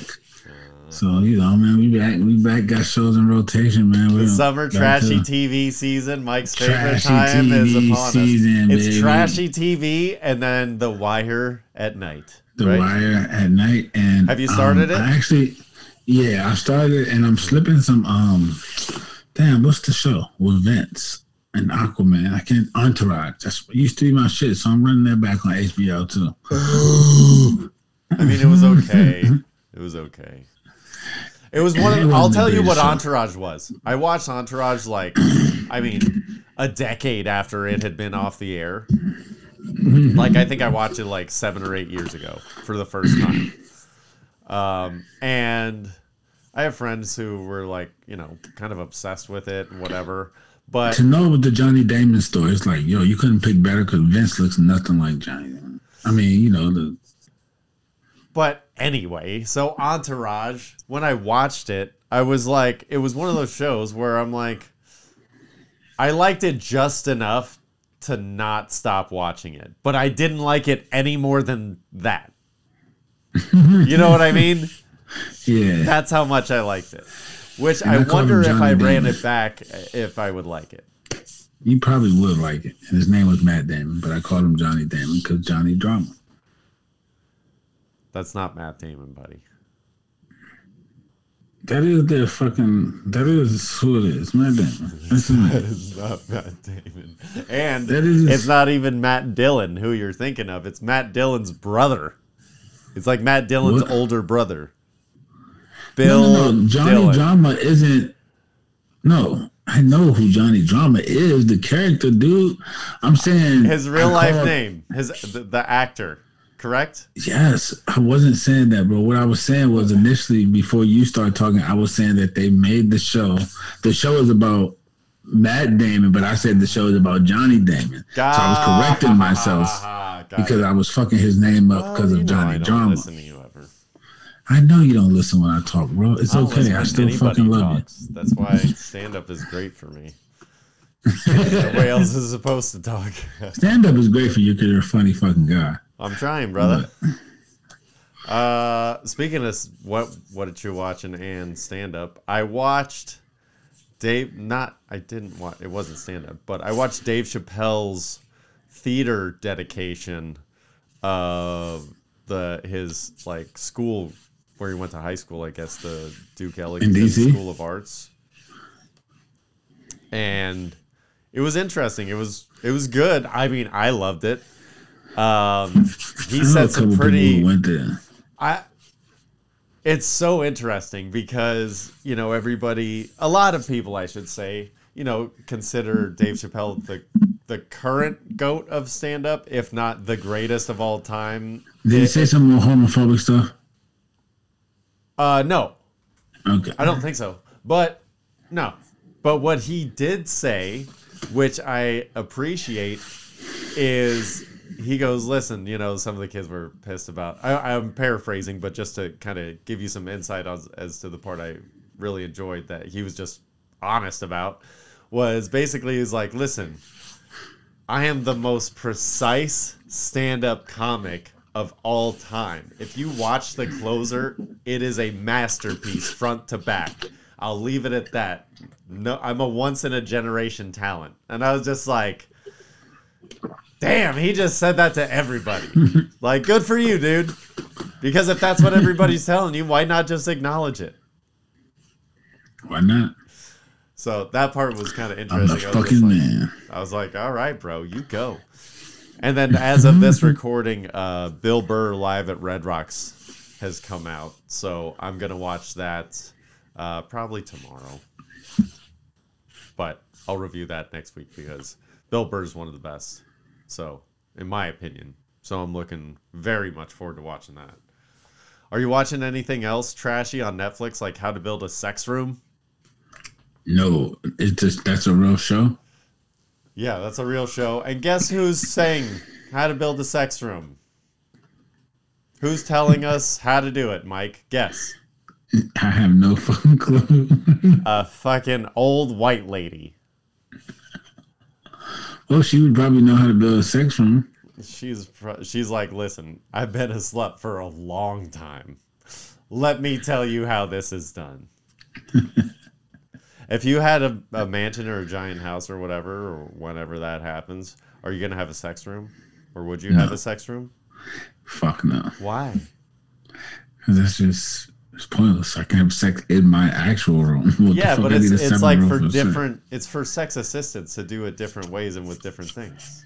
So you know, man, we back. We back. Got shows in rotation, man. The summer trashy TV season, Mike's favorite Trashy time is upon season, us. It's baby. trashy TV and then The Wire at night. The right? Wire at night. And Have you started um, it? I actually, yeah, I started, and I'm slipping some. Um, damn, what's the show with Vince and Aquaman? I can't Entourage. That's what used to be my shit. So I'm running that back on HBO too. I mean, it was okay. It was okay. It was one of. I'll tell you what show. Entourage was. I watched Entourage like, I mean, a decade after it had been off the air. Like I think I watched it like seven or eight years ago for the first time. Um, and I have friends who were like, you know, kind of obsessed with it and whatever. But to know with the Johnny Damon story, it's like, yo, you couldn't pick better because Vince looks nothing like Johnny. I mean, you know, the But anyway, so Entourage, when I watched it, I was like, it was one of those shows where I'm like, I liked it just enough to not stop watching it, but I didn't like it any more than that. you know what I mean? yeah. That's how much I liked it. Which And I, I wonder if I ran it back, if I would like it. You probably would like it. And his name was Matt Damon, but I called him Johnny Damon because Johnny Drama. That's not Matt Damon, buddy. That is their fucking. That is who it is, Matt Damon. That's his name. It's not Matt Damon. And That is- it's not even Matt Dillon who you're thinking of. It's Matt Dillon's brother. It's like Matt Dillon's What? older brother. Bill no, no, no. Johnny Dillon. Drama isn't. No, I know who Johnny Drama is. The character, dude. I'm saying His real I life called- name. His the, the actor. Correct? Yes, I wasn't saying that, bro. What I was saying was initially before you started talking, I was saying that they made the show. The show is about Matt Damon, but I said the show is about Johnny Damon. So I was correcting myself because it. I was fucking his name up because you of I Johnny Drama. listen to you ever. I know you don't listen when I talk, bro. It's I okay. I still fucking love talks. That's why stand up is great for me. Nobody else is supposed to talk. Stand up is great for you because you're a funny fucking guy. I'm trying, brother. Uh, speaking of what what you're watching and stand up, I watched Dave. Not I didn't watch. It wasn't stand up, but I watched Dave Chappelle's theater dedication of the his like school where he went to high school. I guess the Duke Ellington School of Arts, and it was interesting. It was it was good. I mean, I loved it. Um, he I know a said some pretty. went there. I. It's so interesting because you know everybody, a lot of people, I should say, you know, consider Dave Chappelle the the current goat of stand up, if not the greatest of all time. Did he say some more homophobic stuff? Uh, no, Okay. I don't think so. But no. But what he did say, which I appreciate, is he goes, listen, you know, some of the kids were pissed about. I, I'm paraphrasing, but just to kind of give you some insight as, as to the part I really enjoyed that he was just honest about, was basically he's like, listen, I am the most precise stand-up comic of all time. If you watch The Closer, it is a masterpiece front to back. I'll leave it at that. No, I'm a once in a generation talent. And I was just like, damn, he just said that to everybody. like, good for you, dude. Because if that's what everybody's telling you, why not just acknowledge it? Why not? So that part was kind of I'm interesting. the I was just fucking like- man. I was like, all right, bro, you go. And then as of this recording, uh, Bill Burr live at Red Rocks has come out. So I'm going to watch that uh, probably tomorrow. But I'll review that next week because Bill Burr is one of the best. So, in my opinion. So I'm looking very much forward to watching that. Are you watching anything else trashy on Netflix, like How to Build a Sex Room? No, it's just that's a real show. Yeah, that's a real show. And guess who's saying how to build a sex room? Who's telling us how to do it, Mike? Guess. I have no fucking clue. A fucking old white lady. Well, she would probably know how to build a sex room. She's she's like, listen, I've been a slut for a long time. Let me tell you how this is done. if you had a, a mansion or a giant house or whatever, or whenever that happens, are you gonna have a sex room, or would you have a sex room? Fuck no. Why? 'Cause that's just it's pointless. I can have sex in my actual room. What yeah, but it's it's like for sex? different. It's for sex assistants to do it different ways and with different things.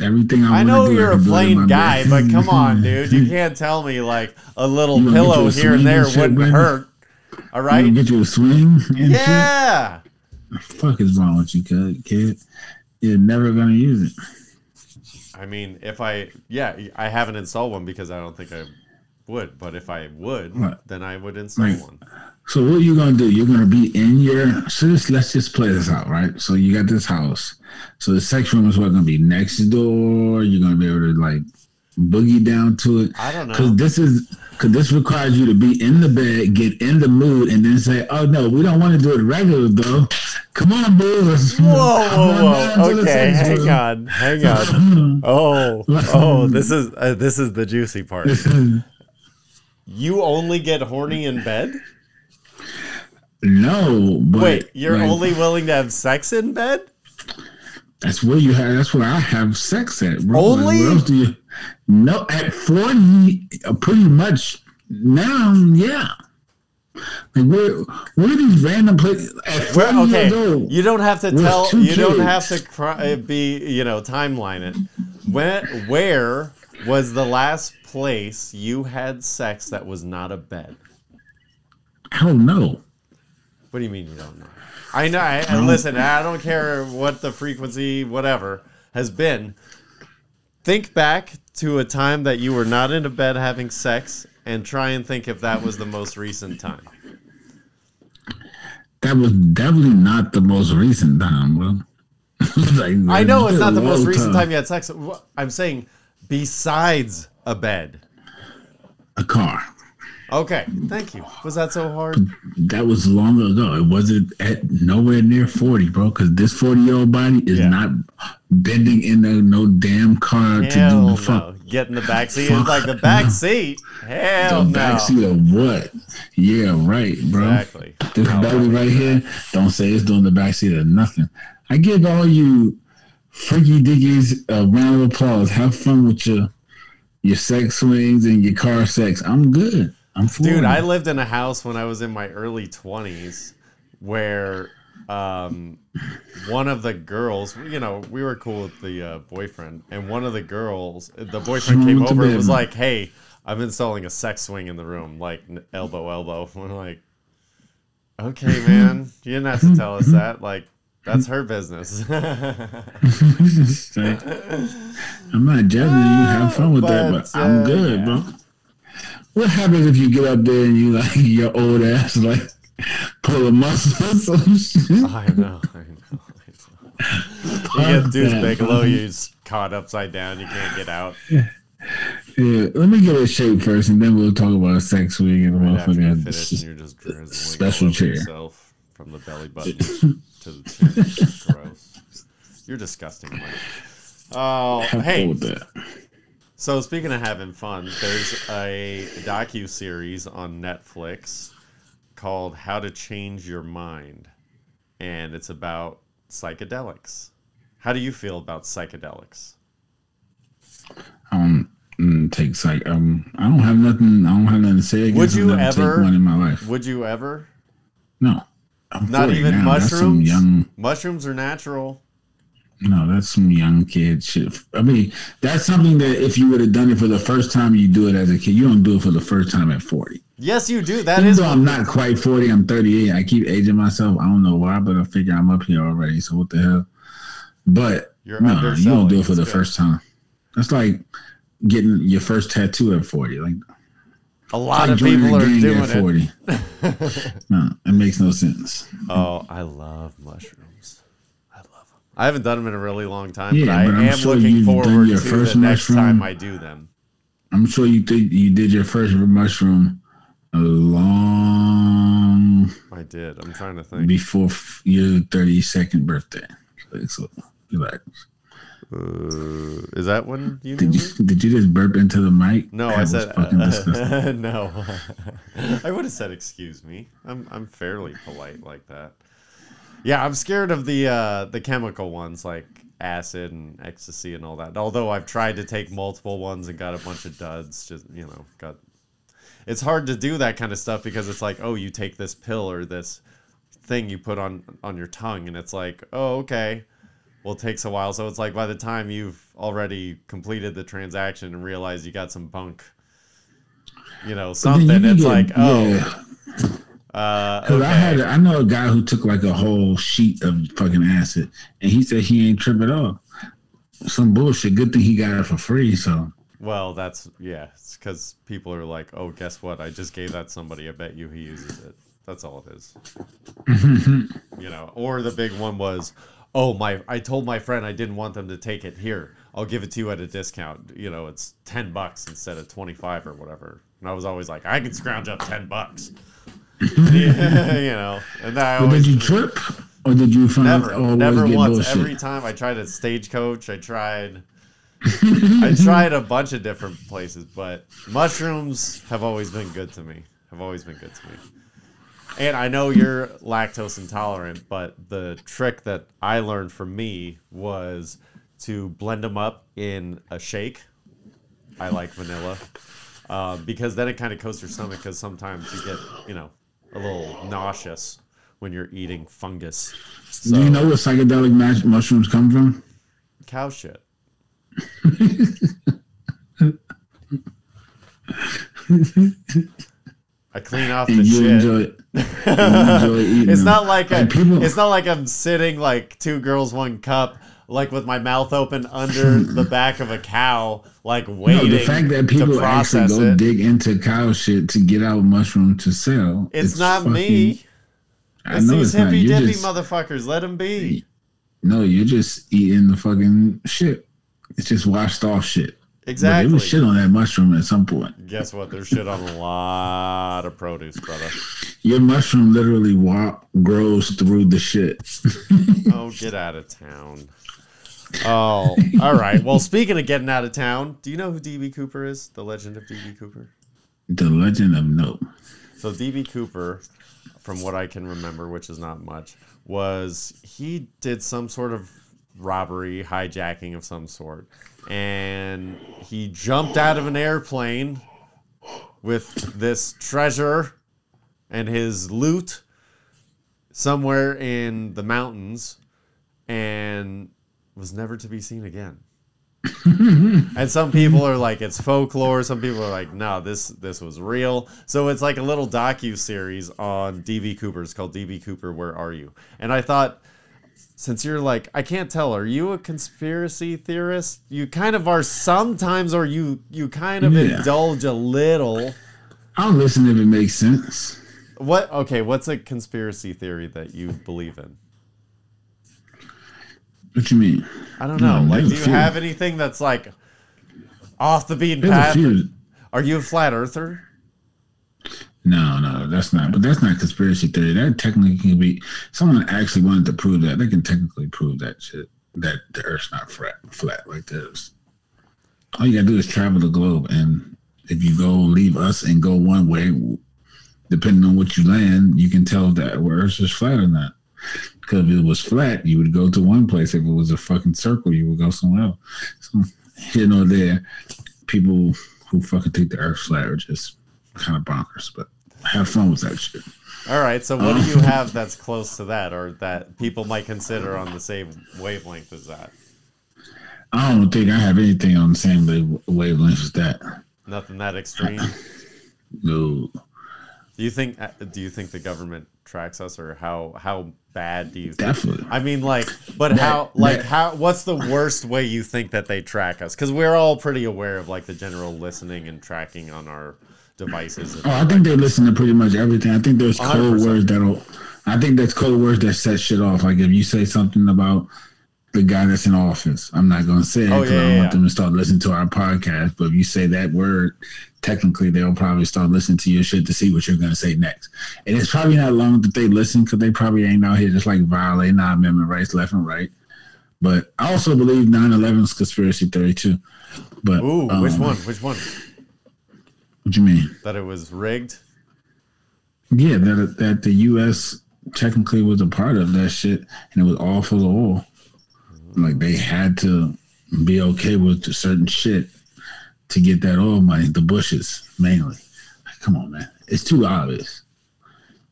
Everything I, I know do, you're a it in plain guy, bed. but come on, dude. You can't tell me like a little You wanna get you pillow a here and there and shit, wouldn't baby? hurt. All right, You get you a swing. And Yeah. Fuck is wrong with you, kid? Kid, you're never gonna use it. I mean, if I yeah, I haven't installed one because I don't think I would. But if I would, Right. then I would install Right. one. So what are you gonna do? You're gonna be in your. So just, let's just play this out, right? So you got this house. So the sex room is what gonna be next door. You're gonna be able to like boogie down to it. I don't know Because this is because this requires you to be in the bed, get in the mood, and then say, "Oh no, we don't want to do it regular though. Come on, boo. Let's, Whoa, whoa, come on down to whoa! Okay, hang room." on, hang on. Oh, oh, this is uh, this is the juicy part. You only get horny in bed? no, but Wait, you're like, only willing to have sex in bed? That's where you have. That's where I have sex at, bro. Only? where else do you? No, at forty, uh, pretty much now. Yeah. Like where? Where are these random places? At Where, okay, old, you don't have to tell. You don't have to cry, be. You know, timeline it. When? Where was the last place you had sex that was not a bed? I don't know. What do you mean you don't know? I know. I, listen, I don't care what the frequency, whatever, has been. Think back to a time that you were not in a bed having sex, and try and think if that was the most recent time. That was definitely not the most recent time, bro. like, I know it's not the most recent time you had sex. I'm saying besides a bed. A car. Okay, thank you. Was that so hard? That was long ago. It wasn't at nowhere near forty, bro. Because this forty-year-old body is Yeah. not bending in a, no damn car to do Hell the no. fuck. Get in the back seat. It's like the back seat. Hell the no. backseat of what? Yeah, right, bro. Exactly. This No. belly right here, don't say it's doing the backseat of nothing. I give all you freaky dickies a round of applause. Have fun with your your sex swings and your car sex. I'm good. I'm for Dude. I lived in a house when I was in my early 20s where um, one of the girls, you know, we were cool with the uh, boyfriend, and one of the girls, the boyfriend came over and was like, hey, I'm installing a sex swing in the room, like elbow, elbow. We're like, okay, man, you didn't have to tell us that. Like, that's her business. I'm not judging you. Have fun with that, But, but I'm uh, good, yeah. bro. What happens if you get up there and you like your old ass like pull a muscle or some shit? I know, I know. I know. You get Yeah, Bigelow, you're caught upside down, you can't get out. Yeah, let me get a shape first, and then we'll talk about a sex swing and Right you motherfucking finish, and you're just special chair. from the belly button to the chin. Gross. You're disgusting, Mike. Oh, hey. that. So speaking of having fun, there's a docu series on Netflix called "How to Change Your Mind," and it's about psychedelics. How do you feel about psychedelics? Um, mm, take psych. Um, I don't have nothing. I don't have nothing to say against. Would you ever- take one in my life? Would you ever? No, I'm Not 40 even now. Mushrooms. young. Mushrooms are natural. No, that's some young kid shit. I mean, that's something that if you would have done it for the first time, you do it as a kid. You don't do it for the first time at 40. Yes, you do. That Even is. though I'm not quite 40, I'm 38. I keep aging myself. I don't know why, but I figure I'm up here already. So what the hell? But You're no, you don't do it for the good. first time. That's like getting your first tattoo at 40. Like, A lot like of joining people are doing at it. 40. no, it makes no sense. Oh, I love mushrooms. I love them. I haven't done them in a really long time, Yeah, but I but I'm am sure looking you've done forward your to first the next mushroom. time I do them. I'm sure you think you did your first mushroom a long I did. I'm trying to think. before f- your 32nd birthday. Like, So relax. Uh, is that when you Did you did you just burp into the mic? No, That I said disgusting. no. I would have said excuse me. I'm I'm fairly polite like that. Yeah, I'm scared of the uh, the chemical ones like acid and ecstasy and all that. Although I've tried to take multiple ones and got a bunch of duds. Just you know, got. It's hard to do that kind of stuff because it's like, oh, you take this pill or this thing you put on on your tongue, and it's like, oh, okay. Well, it takes a while, so it's like by the time you've already completed the transaction and realize you got some bunk, you know, then you something. It's get- like, oh, yeah. uh, Cause I had. I know a guy who took like a whole sheet of fucking acid, and he said he ain't tripping at all. Some bullshit. Good thing he got it for free. So Well, that's yeah. It's because people are like, oh, guess what? I just gave that somebody. I bet you he uses it. That's all it is. you know. Or the big one was, oh my! I told my friend I didn't want them to take it. Here, I'll give it to you at a discount. You know, it's ten bucks instead of twenty five or whatever. And I was always like, I can scrounge up ten bucks. yeah, you know. And I always did you trip, or did you find never, always never get once. bullshit? Every time I tried at Stagecoach, I tried. I tried a bunch of different places, but mushrooms have always been good to me. Have always been good to me. And I know you're lactose intolerant, but the trick that I learned from me was to blend them up in a shake. I like vanilla uh, because then it kind of coats your stomach. Because sometimes you get, you know, a little nauseous when you're eating fungus. So, Do you know where psychedelic mash- mushrooms come from? cow shit? I clean off the you shit. enjoy it. It's them. not like I, people... it's not like I'm sitting like two girls one cup like with my mouth open under the back of a cow like waiting. No, the fact that people actually go it. dig into cow shit to get out mushroom to sell. it's, not fucking- me. I It's know these it's hippy dippy just, motherfuckers. Let them be. no, you're just eating the fucking shit. It's just washed off shit. But Exactly. there was shit on that mushroom at some point. Guess what? There's shit on a lot of produce, brother. Your mushroom literally wa- grows through the shit. Oh, get out of town. Oh, all right. Well, speaking of getting out of town, do you know who DB Cooper is? The legend of DB Cooper? the legend of Nope. So DB Cooper, from what I can remember, which is not much, was he did some sort of robbery, hijacking of some sort, and he jumped out of an airplane with this treasure and his loot somewhere in the mountains and was never to be seen again. and some people are like it's folklore some people are like no this this was real so it's like a little docu series on db cooper it's called db cooper where are you and i thought since you're like i can't tell are you a conspiracy theorist you kind of are sometimes or you you kind of Yeah. indulge a little I'll listen if it makes sense. What okay what's a conspiracy theory that you believe in What you mean? i don't know Hmm, like do you have anything that's like off the beaten path are you a flat earther No, no, that's not. But that's not conspiracy theory. That technically can be. Someone actually wanted to prove that. They can technically prove that shit. That the Earth's not flat, flat like this. All you gotta do is travel the globe, and if you go leave us and go one way, depending on what you land, you can tell that where Earth is flat or not. Because if it was flat, you would go to one place. If it was a fucking circle, you would go somewhere else. So here nor there, people who fucking think the Earth flat are just kind of bonkers. But have fun with that shit. All right. So what do you um, have that's close to that, or that people might consider on the same wavelength as that? I don't think I have anything on the same wavelength as that. Nothing that extreme. No. Do you think? uh, Do you think the government tracks us, or how how bad do you? think Definitely. I mean, like, but how? Like, how? What's the worst way you think that they track us? Because we're all pretty aware of like the general listening and tracking on our devices. Oh, I think they listen to pretty much everything. I think there's code 100%. words that'll. I think that's code words that set shit off. Like if you say something about the guy that's in office. I'm not gonna say it Oh, because yeah, I don't yeah, want them to start listening to our podcast. But if you say that word, technically they'll probably start listening to your shit to see what you're gonna say next. And it's probably not long that they listen because they probably ain't out here just like violating non-amendment rights left and right. But I also believe 9/11 is conspiracy theory too. But Ooh, which um, one? Which one? What do you mean? That it was rigged? Yeah, that that the U.S. technically was a part of that shit, and it was all for the oil. Like they had to be okay with certain shit to get that oil money. The Bushes mainly. Like, come on, man, it's too obvious.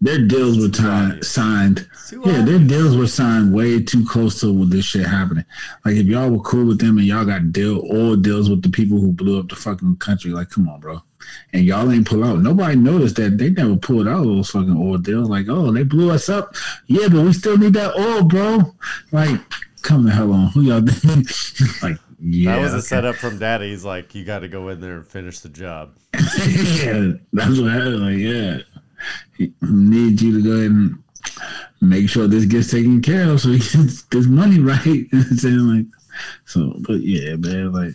Their deals were signed. Yeah, their deals were signed way too close to with this shit happening. Like if y'all were cool with them and y'all got deal oil deals with the people who blew up the fucking country, like come on, bro. And y'all ain't pull out. Nobody noticed that they never pulled out those fucking oil deals. Like, oh, they blew us up. Yeah, but we still need that oil, bro. Like, come the hell on. Who y'all think? like, yeah. that was a okay. setup from Daddy. He's like, you got to go in there and finish the job. yeah, that's what happened. Like, yeah, he need you to go ahead and make sure this gets taken care of, so he gets this money right. You know I'm saying like, so, but yeah, man, like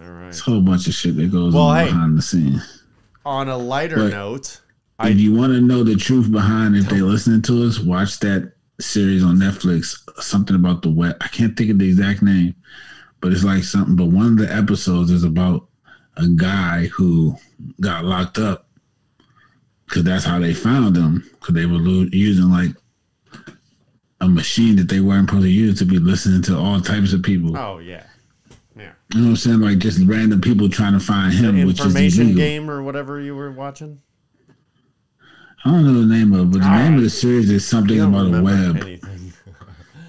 All right. it's a whole bunch of shit that goes Well, on hey. behind the scenes. On a lighter But- note, I if you want to know the truth behind if they're listening to us, watch that series on Netflix. Something about the web. I can't think of the exact name, but it's like something. But one of the episodes is about a guy who got locked up because that's how they found him. Because they were lo- using like a machine that they weren't supposed to use to be listening to all types of people. oh yeah, yeah. You know what I'm saying? Like just random people trying to find The him, which is information game or whatever you were watching. I don't know the name of it, but the All name of the series is something about a web.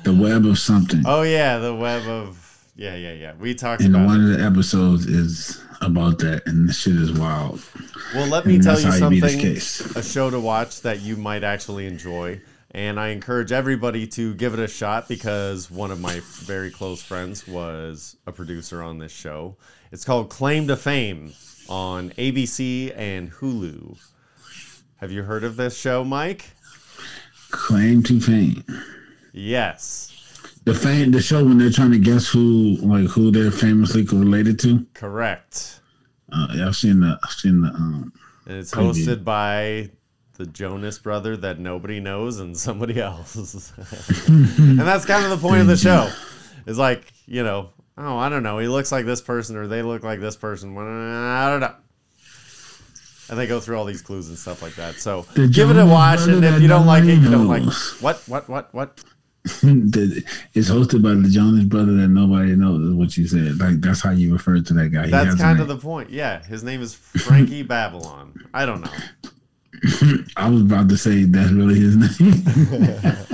the web of something. oh yeah, the web of yeah, yeah, yeah. We talked and about one it. of the episodes is about that, and the shit is wild. Well, let me and tell you something. A show to watch that you might actually enjoy, and I encourage everybody to give it a shot because one of my very close friends was a producer on this show. It's called Claim to Fame on ABC and Hulu. Have you heard of this show, Mike? Claim to fame. Yes. The fame, the show when they're trying to guess who, like who they're famously related to. Correct. Uh, yeah, I've seen the, I've seen the. Um, And it's Preview. hosted by the Jonas brother that nobody knows and somebody else. and that's kind of the point of the show. It's like, you know, oh, I don't know. He looks like this person or they look like this person. I don't know. And they go through all these clues and stuff like that. So The give it a watch. And if you don't like it, you don't like. What, what, what, what? it's hosted by the Jonas brother that nobody knows. Is what you said. Like that's how you refer to that guy. That's kind of the point. Yeah. His name is Frankie Babylon. I don't know. I was about to say that's really his name.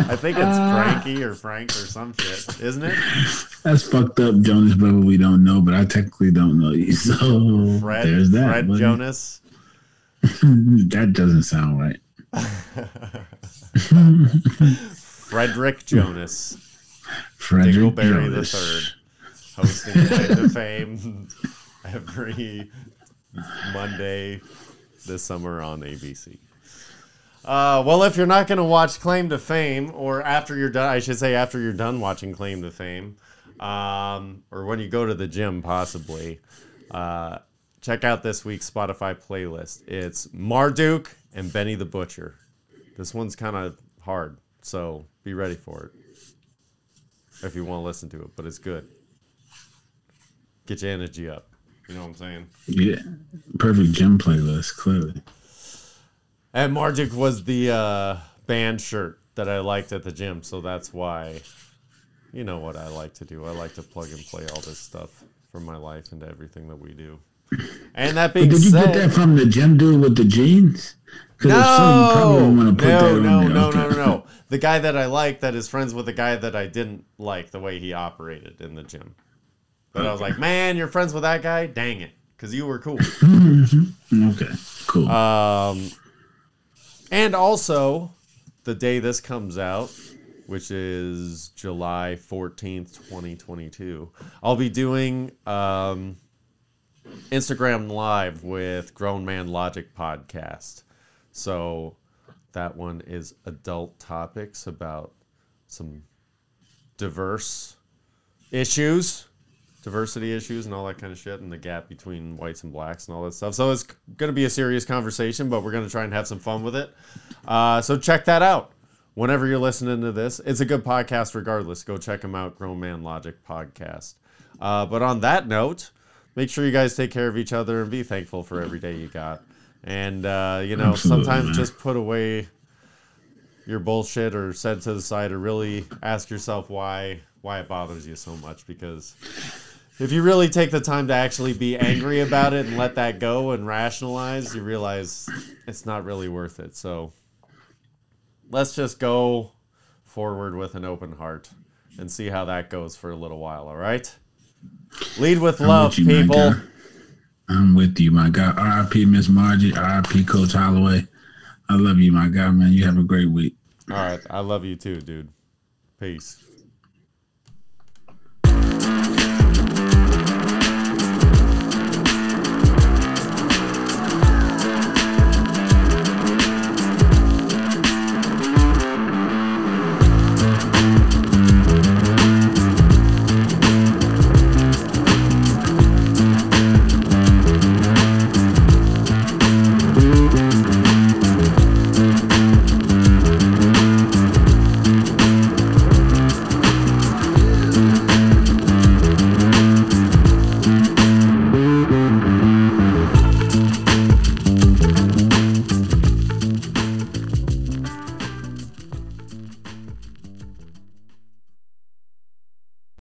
I think it's Frankie or Frank or some shit, isn't it? that's fucked up, Jonas brother. We don't know, but I technically don't know you. So Fred, there's that. Fred buddy. Jonas. that doesn't sound right. Frederick Jonas, Frederick Dingleberry the Jonas. third, hosting Claim to Fame every Monday this summer on ABC. Uh, well, if you're not going to watch Claim to Fame, or after you're done, I should say after you're done watching Claim to Fame, um, or when you go to the gym, possibly, uh, check out this week's Spotify playlist. It's Marduk and Benny the Butcher. This one's kind of hard, so be ready for it if you want to listen to it, but it's good. Get your energy up. You know what I'm saying? Yeah, perfect gym playlist. Clearly, And Marduk was the uh, band shirt that I liked at the gym, so that's why. You know what I like to do. I like to plug and play all this stuff from my life into everything that we do. And that being did you get that from the gym dude with the jeans? Because if so, you probably no, want to put that no, no, no, no, no, no. The guy that I like that is friends with the guy that I didn't like the way he operated in the gym. But I was like, man, you're friends with that guy? Dang it. Because you were cool. Okay, cool. Um, and also, the day this comes out, which is July 14th, 2022, I'll be doing um, Instagram Live with Grown Man Logic Podcast. So that one is adult topics about some diverse issues, diversity issues, and all that kind of shit, and the gap between whites and blacks and all that stuff. So it's going to be a serious conversation, but we're going to try and have some fun with it. Uh, so check that out. Whenever you're listening to this, it's a good podcast regardless. Go check them out, Grown Man Logic Podcast. Uh, but on that note, make sure you guys take care of each other and be thankful for every day you got. And, uh, you know, Absolutely, sometimes just put away your bullshit or set to the side or really ask yourself why why it bothers you so much. Because if you really take the time to actually be angry about it and let that go and rationalize you realize it's not really worth it. So let's just go forward with an open heart and see how that goes for a little while all right lead with I'm love with you, people. I'm with you, my guy. R.I.P. Miss Margie. R.I.P. Coach Holloway. I love you, my guy, man. You have a great week. all right i love you too dude peace